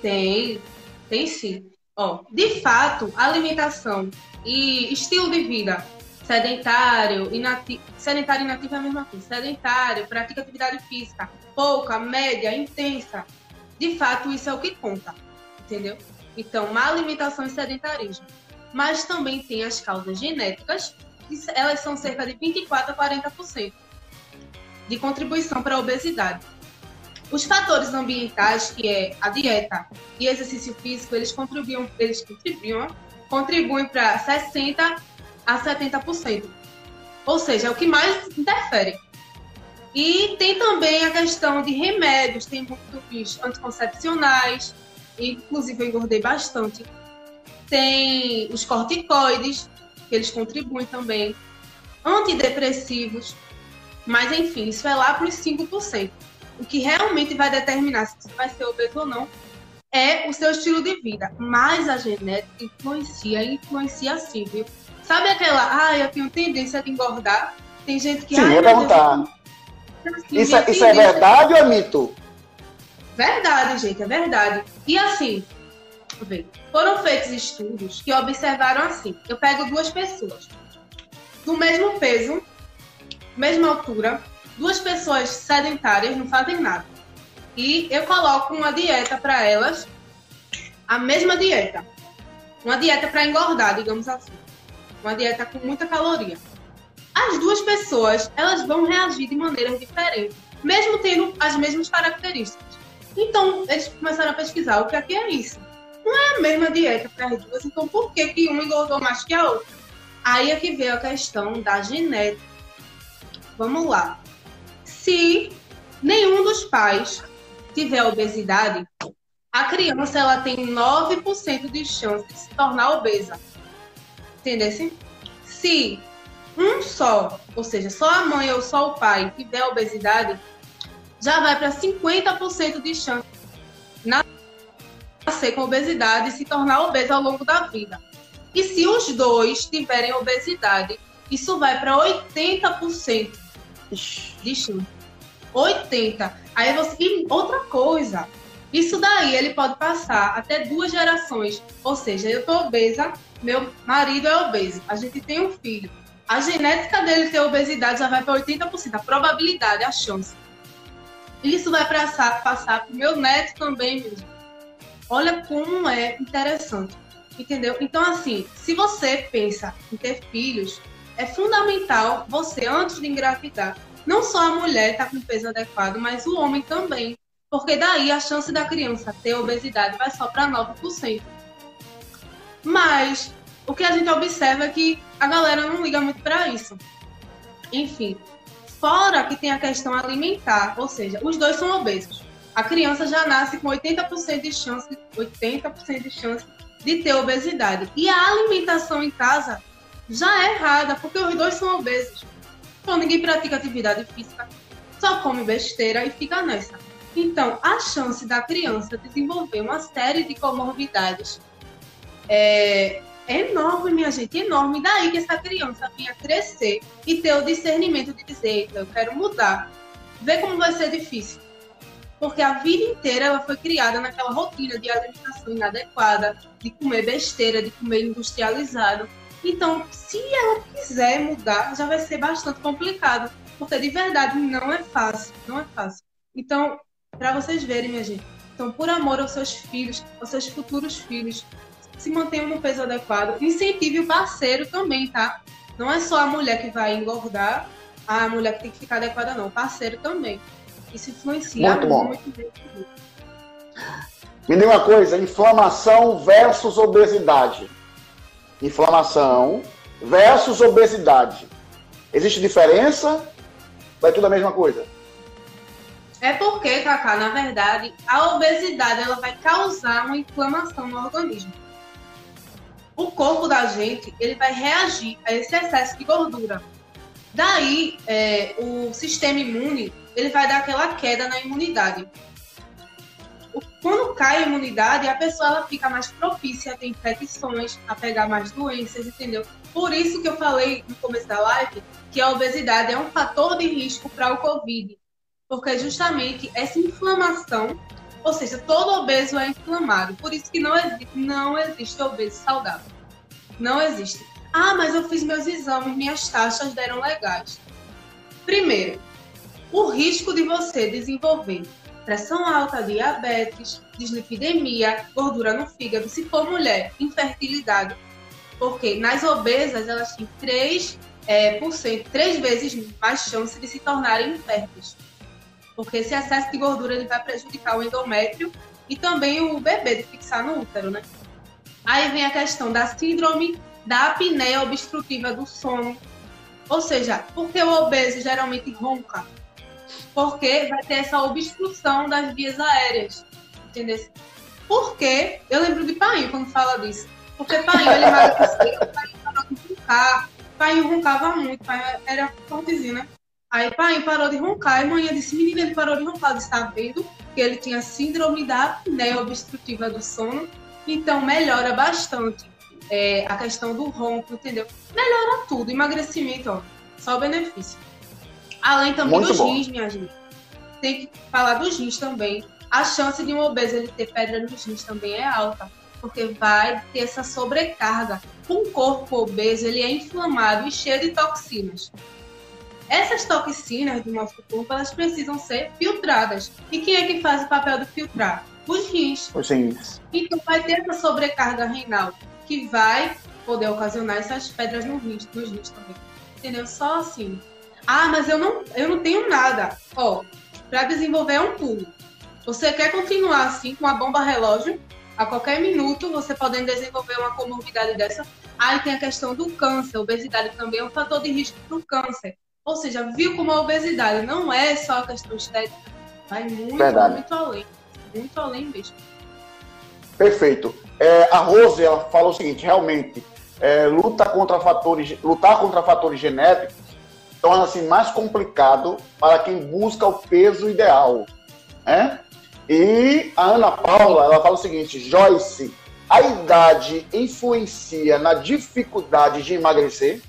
Tem, tem sim. Ó, de fato, alimentação e estilo de vida sedentário, inati sedentário e inativo é a mesma coisa. Sedentário, pratica atividade física, pouca, média, intensa. De fato, isso é o que conta, entendeu? Então, má alimentação e sedentarismo. Mas também tem as causas genéticas, que elas são cerca de 24 a 40% de contribuição para a obesidade. Os fatores ambientais, que é a dieta e exercício físico, eles contribuem, eles contribuem, contribuem para 60 a 70%. Ou seja, é o que mais interfere. E tem também a questão de remédios, tem muitos anticoncepcionais, inclusive eu engordei bastante. Tem os corticoides, que eles contribuem também. Antidepressivos, mas enfim, isso é lá para os 5%. O que realmente vai determinar se você vai ser obeso ou não é o seu estilo de vida. Mas a genética influencia, influencia sim, viu? Sabe aquela, ah, eu tenho tendência de engordar? Tem gente que. Sim, ah, eu perguntar. Assim, isso, é, isso é verdade ou é mito? Verdade, gente, é verdade. E assim, ver, foram feitos estudos que observaram assim: eu pego duas pessoas do mesmo peso, mesma altura, duas pessoas sedentárias, não fazem nada. E eu coloco uma dieta para elas, a mesma dieta. Uma dieta para engordar, digamos assim uma dieta com muita caloria. As duas pessoas, elas vão reagir de maneiras diferentes, mesmo tendo as mesmas características. Então, eles começaram a pesquisar o que aqui é isso. Não é a mesma dieta para as duas, então por que, que uma engordou mais que a outra? Aí é que veio a questão da genética. Vamos lá. Se nenhum dos pais tiver obesidade, a criança ela tem 9% de chance de se tornar obesa. Entendesse? Se um só, ou seja, só a mãe ou só o pai tiver obesidade, já vai para 50% de chance de nascer com obesidade e se tornar obesa ao longo da vida. E se os dois tiverem obesidade, isso vai para 80% de chance. 80. Aí você. E outra coisa, isso daí ele pode passar até duas gerações. Ou seja, eu tô obesa, meu marido é obeso, a gente tem um filho. A genética dele ter obesidade já vai para 80%, a probabilidade, a chance. Isso vai passar, passar para o meu neto também mesmo. Olha como é interessante, entendeu? Então, assim, se você pensa em ter filhos, é fundamental você, antes de engravidar, não só a mulher estar tá com peso adequado, mas o homem também. Porque daí a chance da criança ter obesidade vai só para 9%. Mas o que a gente observa é que a galera não liga muito para isso. Enfim, fora que tem a questão alimentar, ou seja, os dois são obesos. A criança já nasce com 80% de chance, 80% de chance de ter obesidade. E a alimentação em casa já é errada, porque os dois são obesos. Então ninguém pratica atividade física, só come besteira e fica nessa. Então, a chance da criança desenvolver uma série de comorbidades é, é enorme, minha gente, enorme. Daí que essa criança vinha crescer e ter o discernimento de dizer, eu quero mudar. Vê como vai ser difícil. Porque a vida inteira ela foi criada naquela rotina de alimentação inadequada, de comer besteira, de comer industrializado. Então, se ela quiser mudar, já vai ser bastante complicado. Porque de verdade não é fácil, não é fácil. Então, para vocês verem, minha gente, então, por amor aos seus filhos, aos seus futuros filhos, se mantenham no peso adequado. Incentive o parceiro também, tá? Não é só a mulher que vai engordar, a mulher que tem que ficar adequada, não. O parceiro também. Isso influencia muito. Bom. muito Me diga uma coisa: inflamação versus obesidade. Inflamação versus obesidade. Existe diferença? Ou é tudo a mesma coisa? É porque, Cacá, na verdade, a obesidade ela vai causar uma inflamação no organismo o corpo da gente ele vai reagir a esse excesso de gordura. Daí, é, o sistema imune ele vai dar aquela queda na imunidade. Quando cai a imunidade, a pessoa ela fica mais propícia a ter infecções, a pegar mais doenças, entendeu? Por isso que eu falei no começo da live que a obesidade é um fator de risco para o Covid, porque justamente essa inflamação, ou seja, todo obeso é inflamado, por isso que não, existe, não existe obeso saudável. Não existe. Ah, mas eu fiz meus exames, minhas taxas deram legais. Primeiro, o risco de você desenvolver pressão alta, diabetes, dislipidemia, gordura no fígado, se for mulher, infertilidade. Porque nas obesas elas têm 3, é, por cento, 3 vezes mais chance de se tornarem inférteis. Porque esse excesso de gordura ele vai prejudicar o endométrio e também o bebê de fixar no útero, né? Aí vem a questão da síndrome da apneia obstrutiva do sono. Ou seja, porque o obeso geralmente ronca? Porque vai ter essa obstrução das vias aéreas. Entendeu? Porque, eu lembro de Painho quando fala disso. Porque Painho, ele emagreceu, Painho parou de roncar. Painho roncava muito, Painho era fortezinho, né? Aí Painho parou de roncar e manhã disse, menina, ele parou de roncar. Está vendo que ele tinha síndrome da apneia obstrutiva do sono então, melhora bastante é, a questão do ronco, entendeu? Melhora tudo. Emagrecimento, ó, só benefício. Além também Muito dos bom. rins, minha gente. Tem que falar dos rins também. A chance de um obeso ele ter pedra nos rins também é alta, porque vai ter essa sobrecarga. Um corpo obeso ele é inflamado e cheio de toxinas. Essas toxinas do nosso corpo elas precisam ser filtradas. E quem é que faz o papel de filtrar? os rins. Os rins. Então vai ter essa sobrecarga renal que vai poder ocasionar essas pedras no rins, nos rins também. Entendeu? Só assim. Ah, mas eu não, eu não tenho nada. Ó, para desenvolver é um pulo. Você quer continuar assim com a bomba relógio? A qualquer minuto você pode desenvolver uma comorbidade dessa. Aí tem a questão do câncer. Obesidade também é um fator de risco para o câncer. Ou seja, viu como a obesidade não é só a questão estética, vai muito, Verdade. muito além muito além mesmo. Perfeito. É, a Rose ela fala o seguinte, realmente, é, luta contra fatores, lutar contra fatores genéticos torna-se mais complicado para quem busca o peso ideal. Né? E a Ana Paula ela fala o seguinte, Joyce, a idade influencia na dificuldade de emagrecer?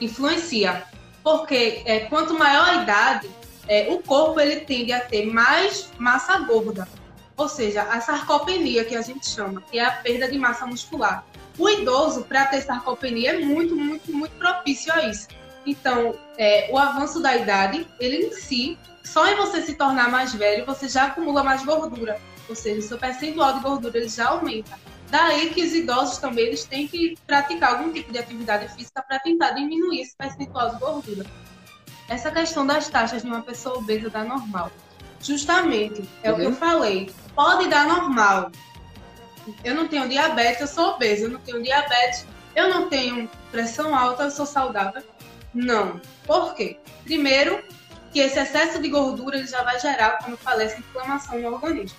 Influencia, porque é, quanto maior a idade, é, o corpo ele tende a ter mais massa gorda, ou seja, a sarcopenia que a gente chama, que é a perda de massa muscular. O idoso, para ter sarcopenia, é muito, muito, muito propício a isso. Então, é, o avanço da idade, ele em si, só em você se tornar mais velho, você já acumula mais gordura, ou seja, o seu percentual de gordura ele já aumenta. Daí que os idosos também eles têm que praticar algum tipo de atividade física para tentar diminuir esse percentual de gordura essa questão das taxas de uma pessoa obesa dar normal. Justamente, é uhum. o que eu uhum. falei. Pode dar normal. Eu não tenho diabetes, eu sou obesa. Eu não tenho diabetes, eu não tenho pressão alta, eu sou saudável. Não. Por quê? Primeiro, que esse excesso de gordura ele já vai gerar, como eu falei, essa inflamação no organismo.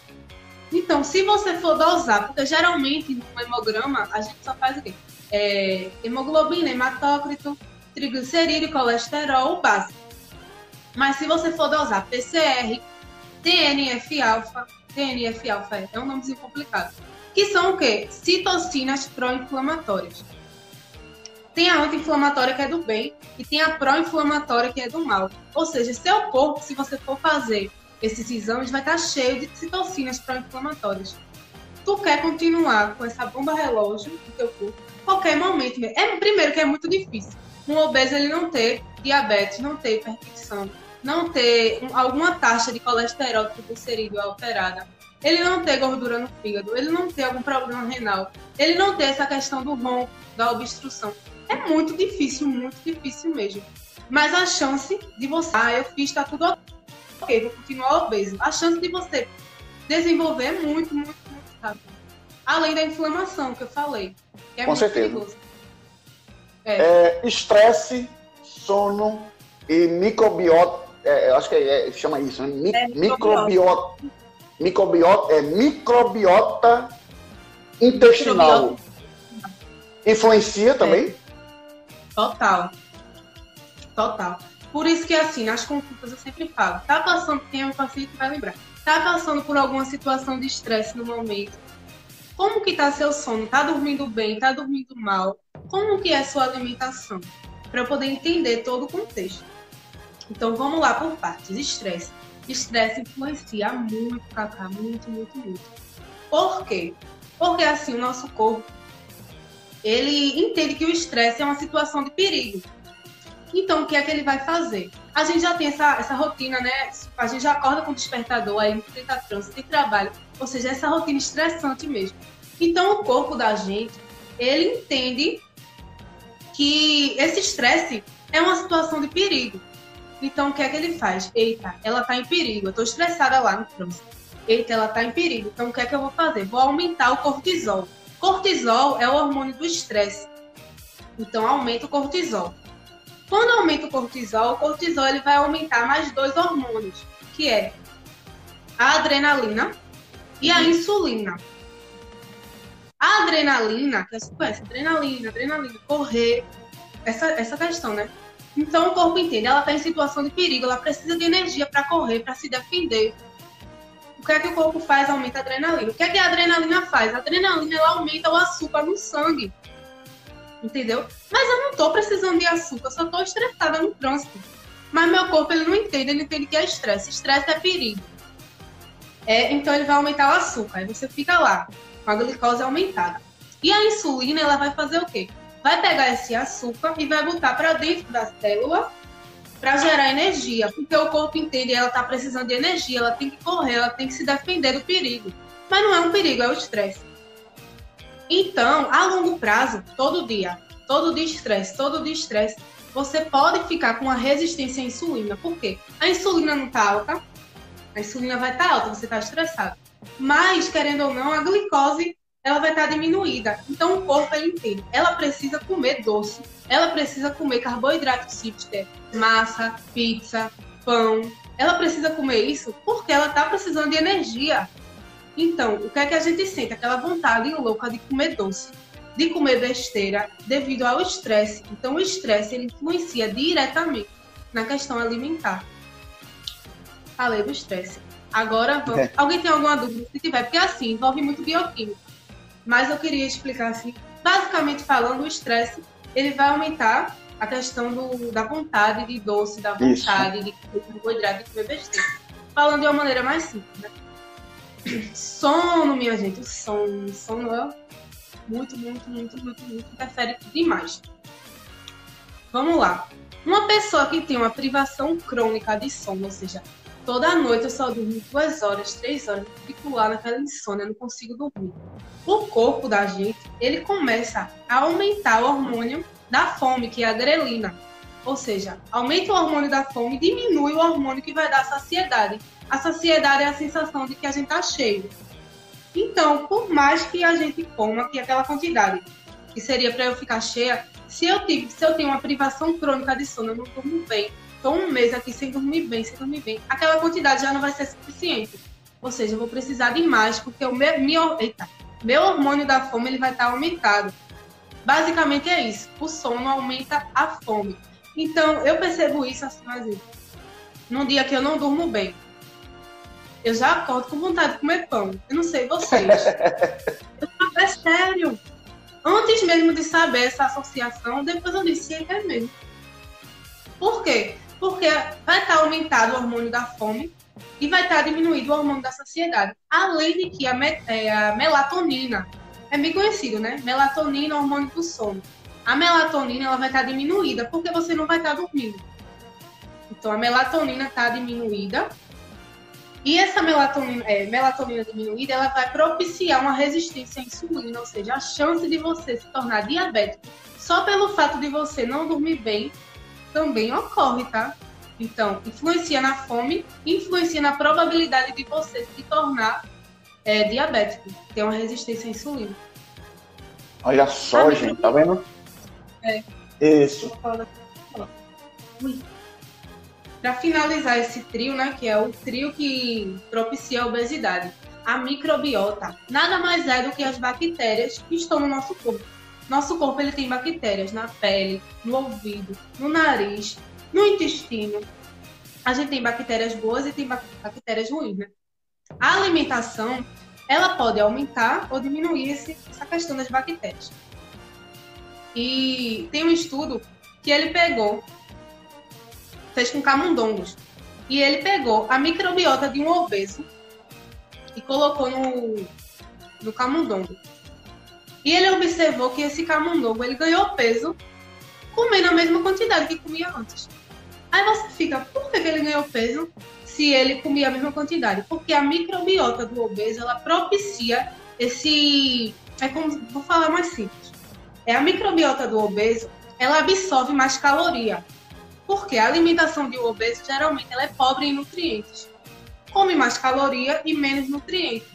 Então, se você for dosar, porque geralmente no hemograma a gente só faz o quê? É, hemoglobina, hematócrito, triglicerídeo, colesterol básico. Mas se você for dosar PCR, TNF-alfa, TNF-alfa é um nomezinho complicado, que são o quê? Citocinas pró-inflamatórias. Tem a anti-inflamatória que é do bem e tem a pró-inflamatória que é do mal. Ou seja, seu corpo, se você for fazer esses exames, vai estar cheio de citocinas pró-inflamatórias. Tu quer continuar com essa bomba relógio no teu corpo, qualquer momento. É primeiro que é muito difícil um obeso ele não ter diabetes, não ter hipertensão, não ter alguma taxa de colesterol triglicerídeo alterada, ele não ter gordura no fígado, ele não ter algum problema renal, ele não ter essa questão do ronco, da obstrução. É muito difícil, muito difícil mesmo. Mas a chance de você, ah, eu fiz, tá tudo ok, vou continuar obeso. A chance de você desenvolver é muito, muito, muito rápido. Além da inflamação que eu falei. Que é Com certeza. Perigoso. É. é. estresse, sono e microbiota. É, acho que é, chama isso, né? Mi, é, microbiota. Microbiota, é microbiota intestinal. Microbiota. Influencia também? É. Total. Total. Por isso que, assim, nas consultas eu sempre falo, tá passando tempo, o paciente vai lembrar. Está passando por alguma situação de estresse no momento? Como que está seu sono? Está dormindo bem? Está dormindo mal? Como que é sua alimentação? Para eu poder entender todo o contexto. Então vamos lá por partes. Estresse. Estresse influencia muito, Cacá, muito, muito, muito. Por quê? Porque assim o nosso corpo ele entende que o estresse é uma situação de perigo. Então, o que é que ele vai fazer? A gente já tem essa, essa rotina, né? A gente já acorda com o despertador, aí enfrenta trânsito, tem trabalho. Ou seja, essa rotina estressante mesmo. Então, o corpo da gente, ele entende que esse estresse é uma situação de perigo. Então, o que é que ele faz? Eita, ela está em perigo. Eu estou estressada lá no trânsito. Eita, ela está em perigo. Então, o que é que eu vou fazer? Vou aumentar o cortisol. Cortisol é o hormônio do estresse. Então, aumenta o cortisol. Quando aumenta o cortisol, o cortisol ele vai aumentar mais dois hormônios, que é a adrenalina e a insulina. A adrenalina, que você conhece, adrenalina, adrenalina, correr, essa, essa questão, né? Então o corpo entende, ela está em situação de perigo, ela precisa de energia para correr, para se defender. O que é que o corpo faz? Aumenta a adrenalina. O que é que a adrenalina faz? A adrenalina ela aumenta o açúcar no sangue entendeu? Mas eu não tô precisando de açúcar, só tô estressada no trânsito. Mas meu corpo ele não entende, ele entende que é estresse. Estresse é perigo. É, então ele vai aumentar o açúcar. Aí você fica lá, com a glicose aumentada. E a insulina, ela vai fazer o quê? Vai pegar esse açúcar e vai botar para dentro da célula para gerar energia. Porque o corpo entende, ela tá precisando de energia, ela tem que correr, ela tem que se defender do perigo. Mas não é um perigo, é o estresse. Então, a longo prazo, todo dia, todo dia estresse, todo dia estresse, você pode ficar com uma resistência à insulina. Por quê? A insulina não está alta, a insulina vai estar tá alta, você está estressado. Mas, querendo ou não, a glicose ela vai estar diminuída. Então, o corpo ele entende. Ela precisa comer doce, ela precisa comer carboidrato simples, massa, pizza, pão. Ela precisa comer isso porque ela está precisando de energia. Então, o que é que a gente sente? Aquela vontade louca de comer doce, de comer besteira, devido ao estresse. Então, o estresse ele influencia diretamente na questão alimentar. Falei do estresse. Agora, vamos... é. <laughs> alguém tem alguma dúvida? Se tiver, porque assim, envolve muito bioquímica. Mas eu queria explicar assim, basicamente falando, o estresse ele vai aumentar a questão do, da vontade de doce, da vontade Isso. de carboidrato, de comer besteira. Falando de uma maneira mais simples, né? Sono, minha gente, o sono. O sono é muito, muito, muito, muito, muito interfere demais. Vamos lá. Uma pessoa que tem uma privação crônica de sono, ou seja, toda noite eu só durmo duas horas, três horas, fico lá naquela insônia, não consigo dormir. O corpo da gente, ele começa a aumentar o hormônio da fome, que é a grelina. Ou seja, aumenta o hormônio da fome, diminui o hormônio que vai dar saciedade a saciedade é a sensação de que a gente está cheio. Então, por mais que a gente coma aqui aquela quantidade que seria para eu ficar cheia, se eu, tive, se eu tenho uma privação crônica de sono, eu não durmo bem, estou um mês aqui sem dormir bem, sem dormir bem, aquela quantidade já não vai ser suficiente. Ou seja, eu vou precisar de mais, porque o meu, meu, eita, meu hormônio da fome ele vai estar tá aumentado. Basicamente é isso. O sono aumenta a fome. Então, eu percebo isso assim, assim num dia que eu não durmo bem, eu já acordo com vontade de comer pão. Eu não sei vocês. <laughs> é sério. Antes mesmo de saber essa associação, depois eu disse que é mesmo. Por quê? Porque vai estar aumentado o hormônio da fome e vai estar diminuído o hormônio da saciedade. Além de que a, me, é, a melatonina é bem conhecido, né? Melatonina, hormônio do sono. A melatonina ela vai estar diminuída porque você não vai estar dormindo. Então a melatonina está diminuída e essa melatonina, é, melatonina diminuída, ela vai propiciar uma resistência à insulina, ou seja, a chance de você se tornar diabético só pelo fato de você não dormir bem também ocorre, tá? Então, influencia na fome, influencia na probabilidade de você se tornar é, diabético, ter uma resistência à insulina. Olha só, ah, gente, tá vendo? É. Isso. Para finalizar esse trio, né, que é o trio que propicia a obesidade, a microbiota nada mais é do que as bactérias que estão no nosso corpo. Nosso corpo ele tem bactérias na pele, no ouvido, no nariz, no intestino. A gente tem bactérias boas e tem bactérias ruins, né? A alimentação, ela pode aumentar ou diminuir essa questão das bactérias. E tem um estudo que ele pegou, fez com camundongos, e ele pegou a microbiota de um obeso e colocou no, no camundongo. E ele observou que esse camundongo ele ganhou peso comendo a mesma quantidade que comia antes. Aí você fica, por que, ele ganhou peso se ele comia a mesma quantidade? Porque a microbiota do obeso ela propicia esse. É como vou falar mais simples. É a microbiota do obeso, ela absorve mais caloria. Porque a alimentação de um obeso geralmente ela é pobre em nutrientes. Come mais caloria e menos nutrientes.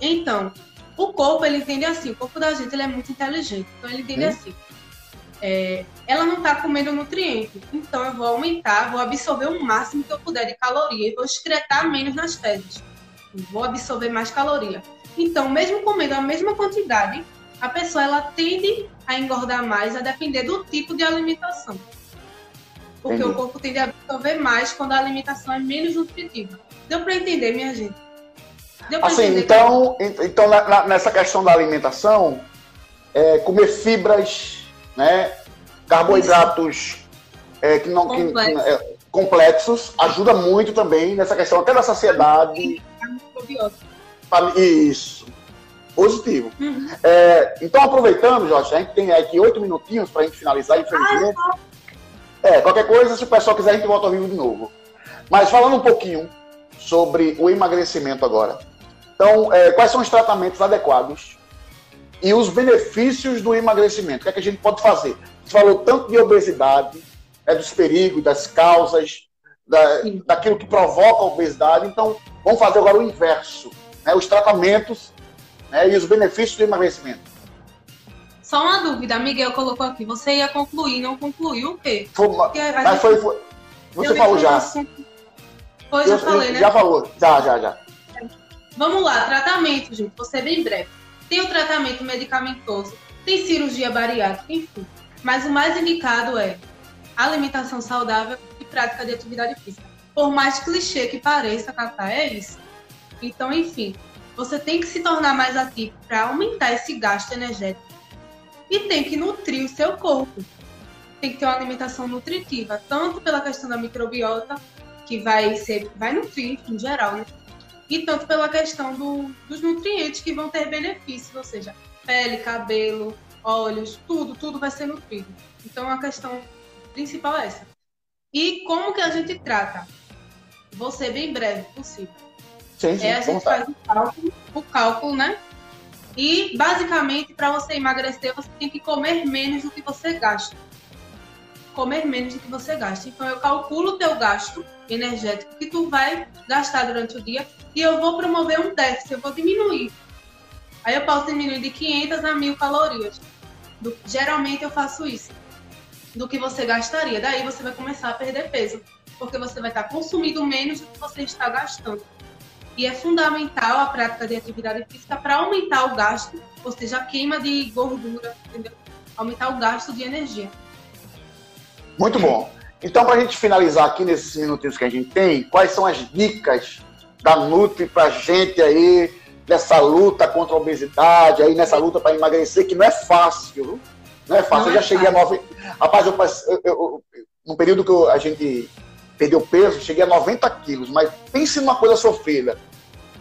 Então, o corpo ele entende assim, o corpo da gente ele é muito inteligente, então ele entende hum. assim. É, ela não está comendo nutriente, então eu vou aumentar, vou absorver o máximo que eu puder de caloria e vou excretar menos nas fezes. Vou absorver mais caloria. Então, mesmo comendo a mesma quantidade, a pessoa ela tende a engordar mais a depender do tipo de alimentação. Porque Entendi. o corpo tende a absorver mais quando a alimentação é menos nutritiva. Deu para entender, minha gente? Assim, então, então na, nessa questão da alimentação, é, comer fibras, né, carboidratos é, que não que, é, complexos ajuda muito também nessa questão até da saciedade. Isso. Positivo. Uhum. É, então, aproveitando, Jorge, a gente tem aqui oito minutinhos para a gente finalizar, infelizmente. Ah, é, qualquer coisa, se o pessoal quiser, a gente volta ao vivo de novo. Mas falando um pouquinho sobre o emagrecimento agora. Então, é, quais são os tratamentos adequados e os benefícios do emagrecimento? O que, é que a gente pode fazer? Você falou tanto de obesidade, né, dos perigos, das causas, da, daquilo que provoca a obesidade. Então, vamos fazer agora o inverso: né, os tratamentos né, e os benefícios do emagrecimento. Só uma dúvida, Miguel colocou aqui. Você ia concluir, não concluiu o quê? Foi, mas foi, foi, Você falou já. Pois eu, já falei, né? Já falou, já, já, já. Vamos lá, tratamento, gente, vou ser bem breve. Tem o tratamento medicamentoso, tem cirurgia bariátrica, enfim. Mas o mais indicado é alimentação saudável e prática de atividade física. Por mais clichê que pareça, Cacá, é isso. Então, enfim, você tem que se tornar mais ativo para aumentar esse gasto energético. E tem que nutrir o seu corpo. Tem que ter uma alimentação nutritiva, tanto pela questão da microbiota, que vai ser, vai nutrir em geral, né? E tanto pela questão do, dos nutrientes que vão ter benefícios, ou seja, pele, cabelo, olhos, tudo, tudo vai ser nutrido. Então a questão principal é essa. E como que a gente trata? Vou ser bem breve possível. Sim, sim, é, a gente faz o cálculo, o cálculo, né? E basicamente, para você emagrecer, você tem que comer menos do que você gasta. Comer menos do que você gasta. Então eu calculo o teu gasto energético que tu vai gastar durante o dia e eu vou promover um déficit, eu vou diminuir. Aí eu posso diminuir de 500 a 1000 calorias. Do, geralmente eu faço isso. Do que você gastaria. Daí você vai começar a perder peso. Porque você vai estar consumindo menos do que você está gastando. E é fundamental a prática de atividade física para aumentar o gasto, ou seja, a queima de gordura, entendeu? Aumentar o gasto de energia. Muito bom. Então, para a gente finalizar aqui nesses minutinhos que a gente tem, quais são as dicas da Nutri pra gente aí nessa luta contra a obesidade, aí nessa luta para emagrecer, que não é fácil, Não é fácil. Não eu já é cheguei fácil. a nove. Rapaz, eu, eu, eu, no período que a gente perdeu peso, cheguei a 90 quilos, mas pense numa coisa sofrida.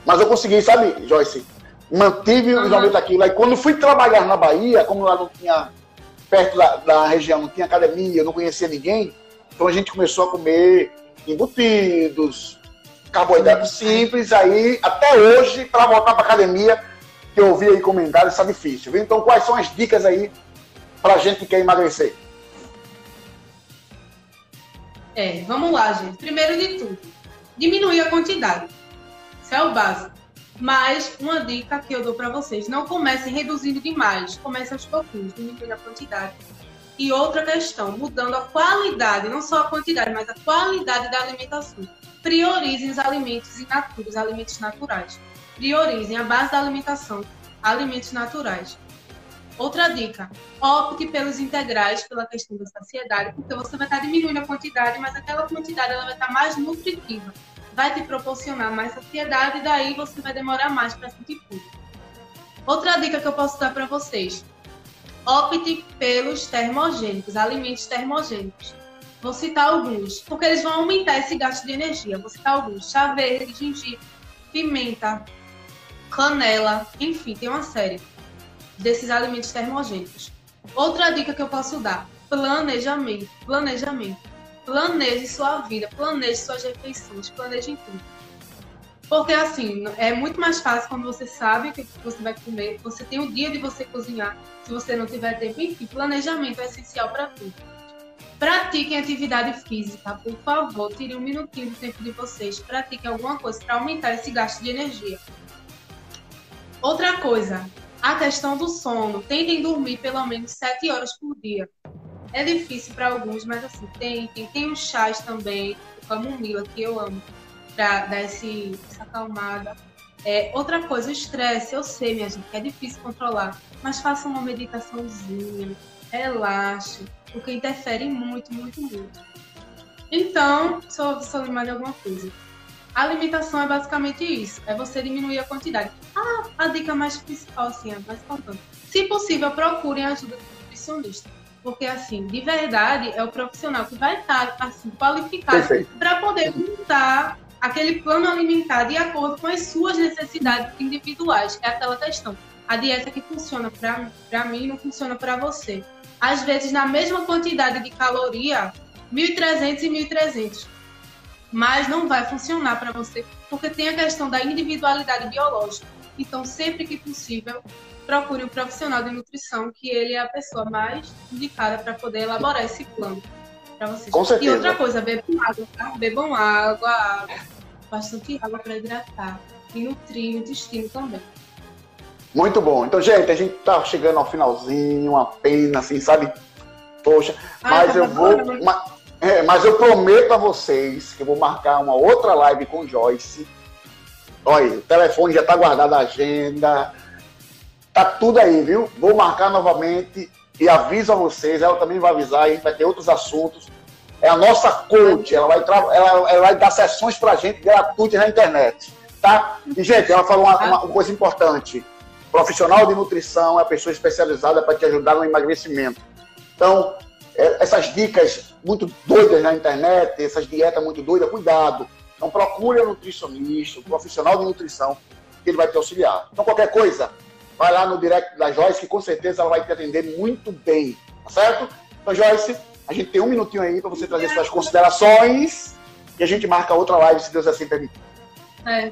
Mas eu consegui, sabe, Joyce? Mantive uhum. os 90 quilos. Aí quando fui trabalhar na Bahia, como lá não tinha, perto da, da região, não tinha academia, não conhecia ninguém, então a gente começou a comer embutidos, carboidrato simples, aí até hoje, para voltar para academia, que eu ouvi aí comentários, está difícil. Viu? Então, quais são as dicas aí para gente que quer emagrecer? É, vamos lá, gente. Primeiro de tudo, diminuir a quantidade. Isso é o básico. Mas uma dica que eu dou para vocês: não comecem reduzindo demais, comece aos pouquinhos, diminuindo a quantidade. E outra questão, mudando a qualidade, não só a quantidade, mas a qualidade da alimentação priorizem os alimentos in natura, os alimentos naturais. Priorizem a base da alimentação, alimentos naturais. Outra dica, opte pelos integrais pela questão da saciedade, porque você vai estar diminuindo a quantidade, mas aquela quantidade ela vai estar mais nutritiva. Vai te proporcionar mais saciedade e daí você vai demorar mais para sentir fome. Outra dica que eu posso dar para vocês: opte pelos termogênicos, alimentos termogênicos. Vou citar alguns, porque eles vão aumentar esse gasto de energia. Vou citar alguns: chá verde, gengibre, pimenta, canela, enfim, tem uma série desses alimentos termogênicos. Outra dica que eu posso dar: planejamento. Planejamento. Planeje sua vida, planeje suas refeições, planeje tudo. Porque assim, é muito mais fácil quando você sabe o que você vai comer, você tem o dia de você cozinhar, se você não tiver tempo, enfim, planejamento é essencial para tudo. Pratiquem atividade física, por favor, tirem um minutinho do tempo de vocês, pratiquem alguma coisa para aumentar esse gasto de energia. Outra coisa, a questão do sono. Tentem dormir pelo menos 7 horas por dia. É difícil para alguns, mas assim, tem, tem, tem os chás também, camomila, que eu amo, para dar esse, essa acalmada. É, outra coisa, o estresse, eu sei, minha gente, que é difícil controlar, mas faça uma meditaçãozinha, relaxe, porque interfere muito, muito, muito. Então, só, só lembrar de alguma coisa. A alimentação é basicamente isso, é você diminuir a quantidade. Ah, a dica mais principal, assim, é mais importante. Se possível, procurem ajuda do nutricionista. Porque, assim, de verdade, é o profissional que vai estar, assim, qualificado para poder montar aquele plano alimentar de acordo com as suas necessidades individuais. É aquela questão. A dieta que funciona para mim não funciona para você. Às vezes, na mesma quantidade de caloria, 1.300 e 1.300 mas não vai funcionar para você, porque tem a questão da individualidade biológica. Então, sempre que possível, procure um profissional de nutrição, que ele é a pessoa mais indicada para poder elaborar esse plano para vocês. Com certeza. E outra coisa, bebam água, tá? Bebam água, água bastante água para hidratar e nutrir o intestino também. Muito bom. Então, gente, a gente tá chegando ao finalzinho, uma pena, assim, sabe? Poxa, mas tá eu vou. Mas é, mas eu prometo a vocês que eu vou marcar uma outra live com Joyce. Olha, o telefone já está guardado a agenda. Tá tudo aí, viu? Vou marcar novamente e aviso a vocês. Ela também vai avisar, a gente vai ter outros assuntos. É a nossa coach, ela vai, ela, ela vai dar sessões pra gente gratuitas na internet. Tá? E, gente, ela falou uma, uma coisa importante. Profissional de nutrição é a pessoa especializada para te ajudar no emagrecimento. Então, é, essas dicas muito doidas na internet, essas dietas muito doidas, cuidado. Então procure um nutricionista, um profissional de nutrição, que ele vai te auxiliar. Então qualquer coisa, vai lá no direct da Joyce, que com certeza ela vai te atender muito bem, tá certo? Então Joyce, a gente tem um minutinho aí para você trazer suas considerações e a gente marca outra live, se Deus assim permitir. É.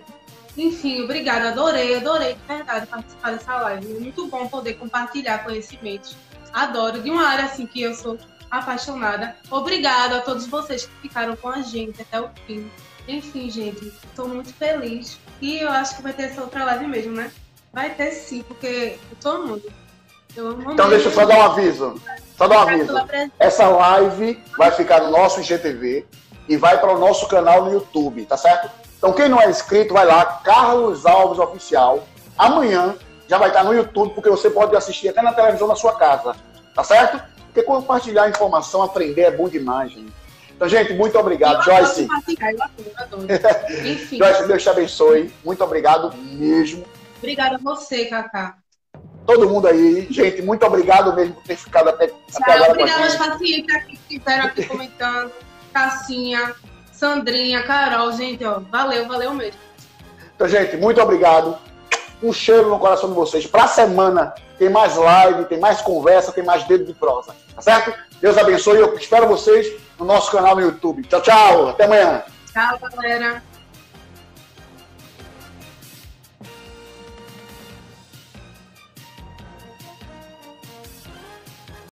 Enfim, obrigada, adorei, adorei de verdade participar dessa live. Muito bom poder compartilhar conhecimentos. Adoro, de uma área assim que eu sou apaixonada. Obrigada a todos vocês que ficaram com a gente até o fim. Enfim, gente, estou muito feliz. E eu acho que vai ter essa outra live mesmo, né? Vai ter sim, porque todo mundo. então deixa eu só dar um aviso. Só dar um aviso. Essa live vai ficar no nosso IGTV e vai para o nosso canal no YouTube, tá certo? Então quem não é inscrito, vai lá, Carlos Alves Oficial. Amanhã já vai estar no YouTube, porque você pode assistir até na televisão na sua casa, tá certo? Porque compartilhar informação, aprender é bom demais, gente. Então, gente, muito obrigado. Eu Joyce. <laughs> Enfim. Joyce, Deus te abençoe. Muito obrigado mesmo. Obrigada a você, Cacá. Todo mundo aí. Gente, muito obrigado mesmo por ter ficado até, Tchau, até agora. Obrigada aos pacientes aqui que estiveram aqui comentando. Cassinha, Sandrinha, Carol, gente, ó, valeu, valeu mesmo. Então, gente, muito obrigado. Um cheiro no coração de vocês. Para a semana tem mais live, tem mais conversa, tem mais dedo de prosa. Tá certo? Deus abençoe. Eu espero vocês no nosso canal no YouTube. Tchau, tchau. Até amanhã. Tchau, galera.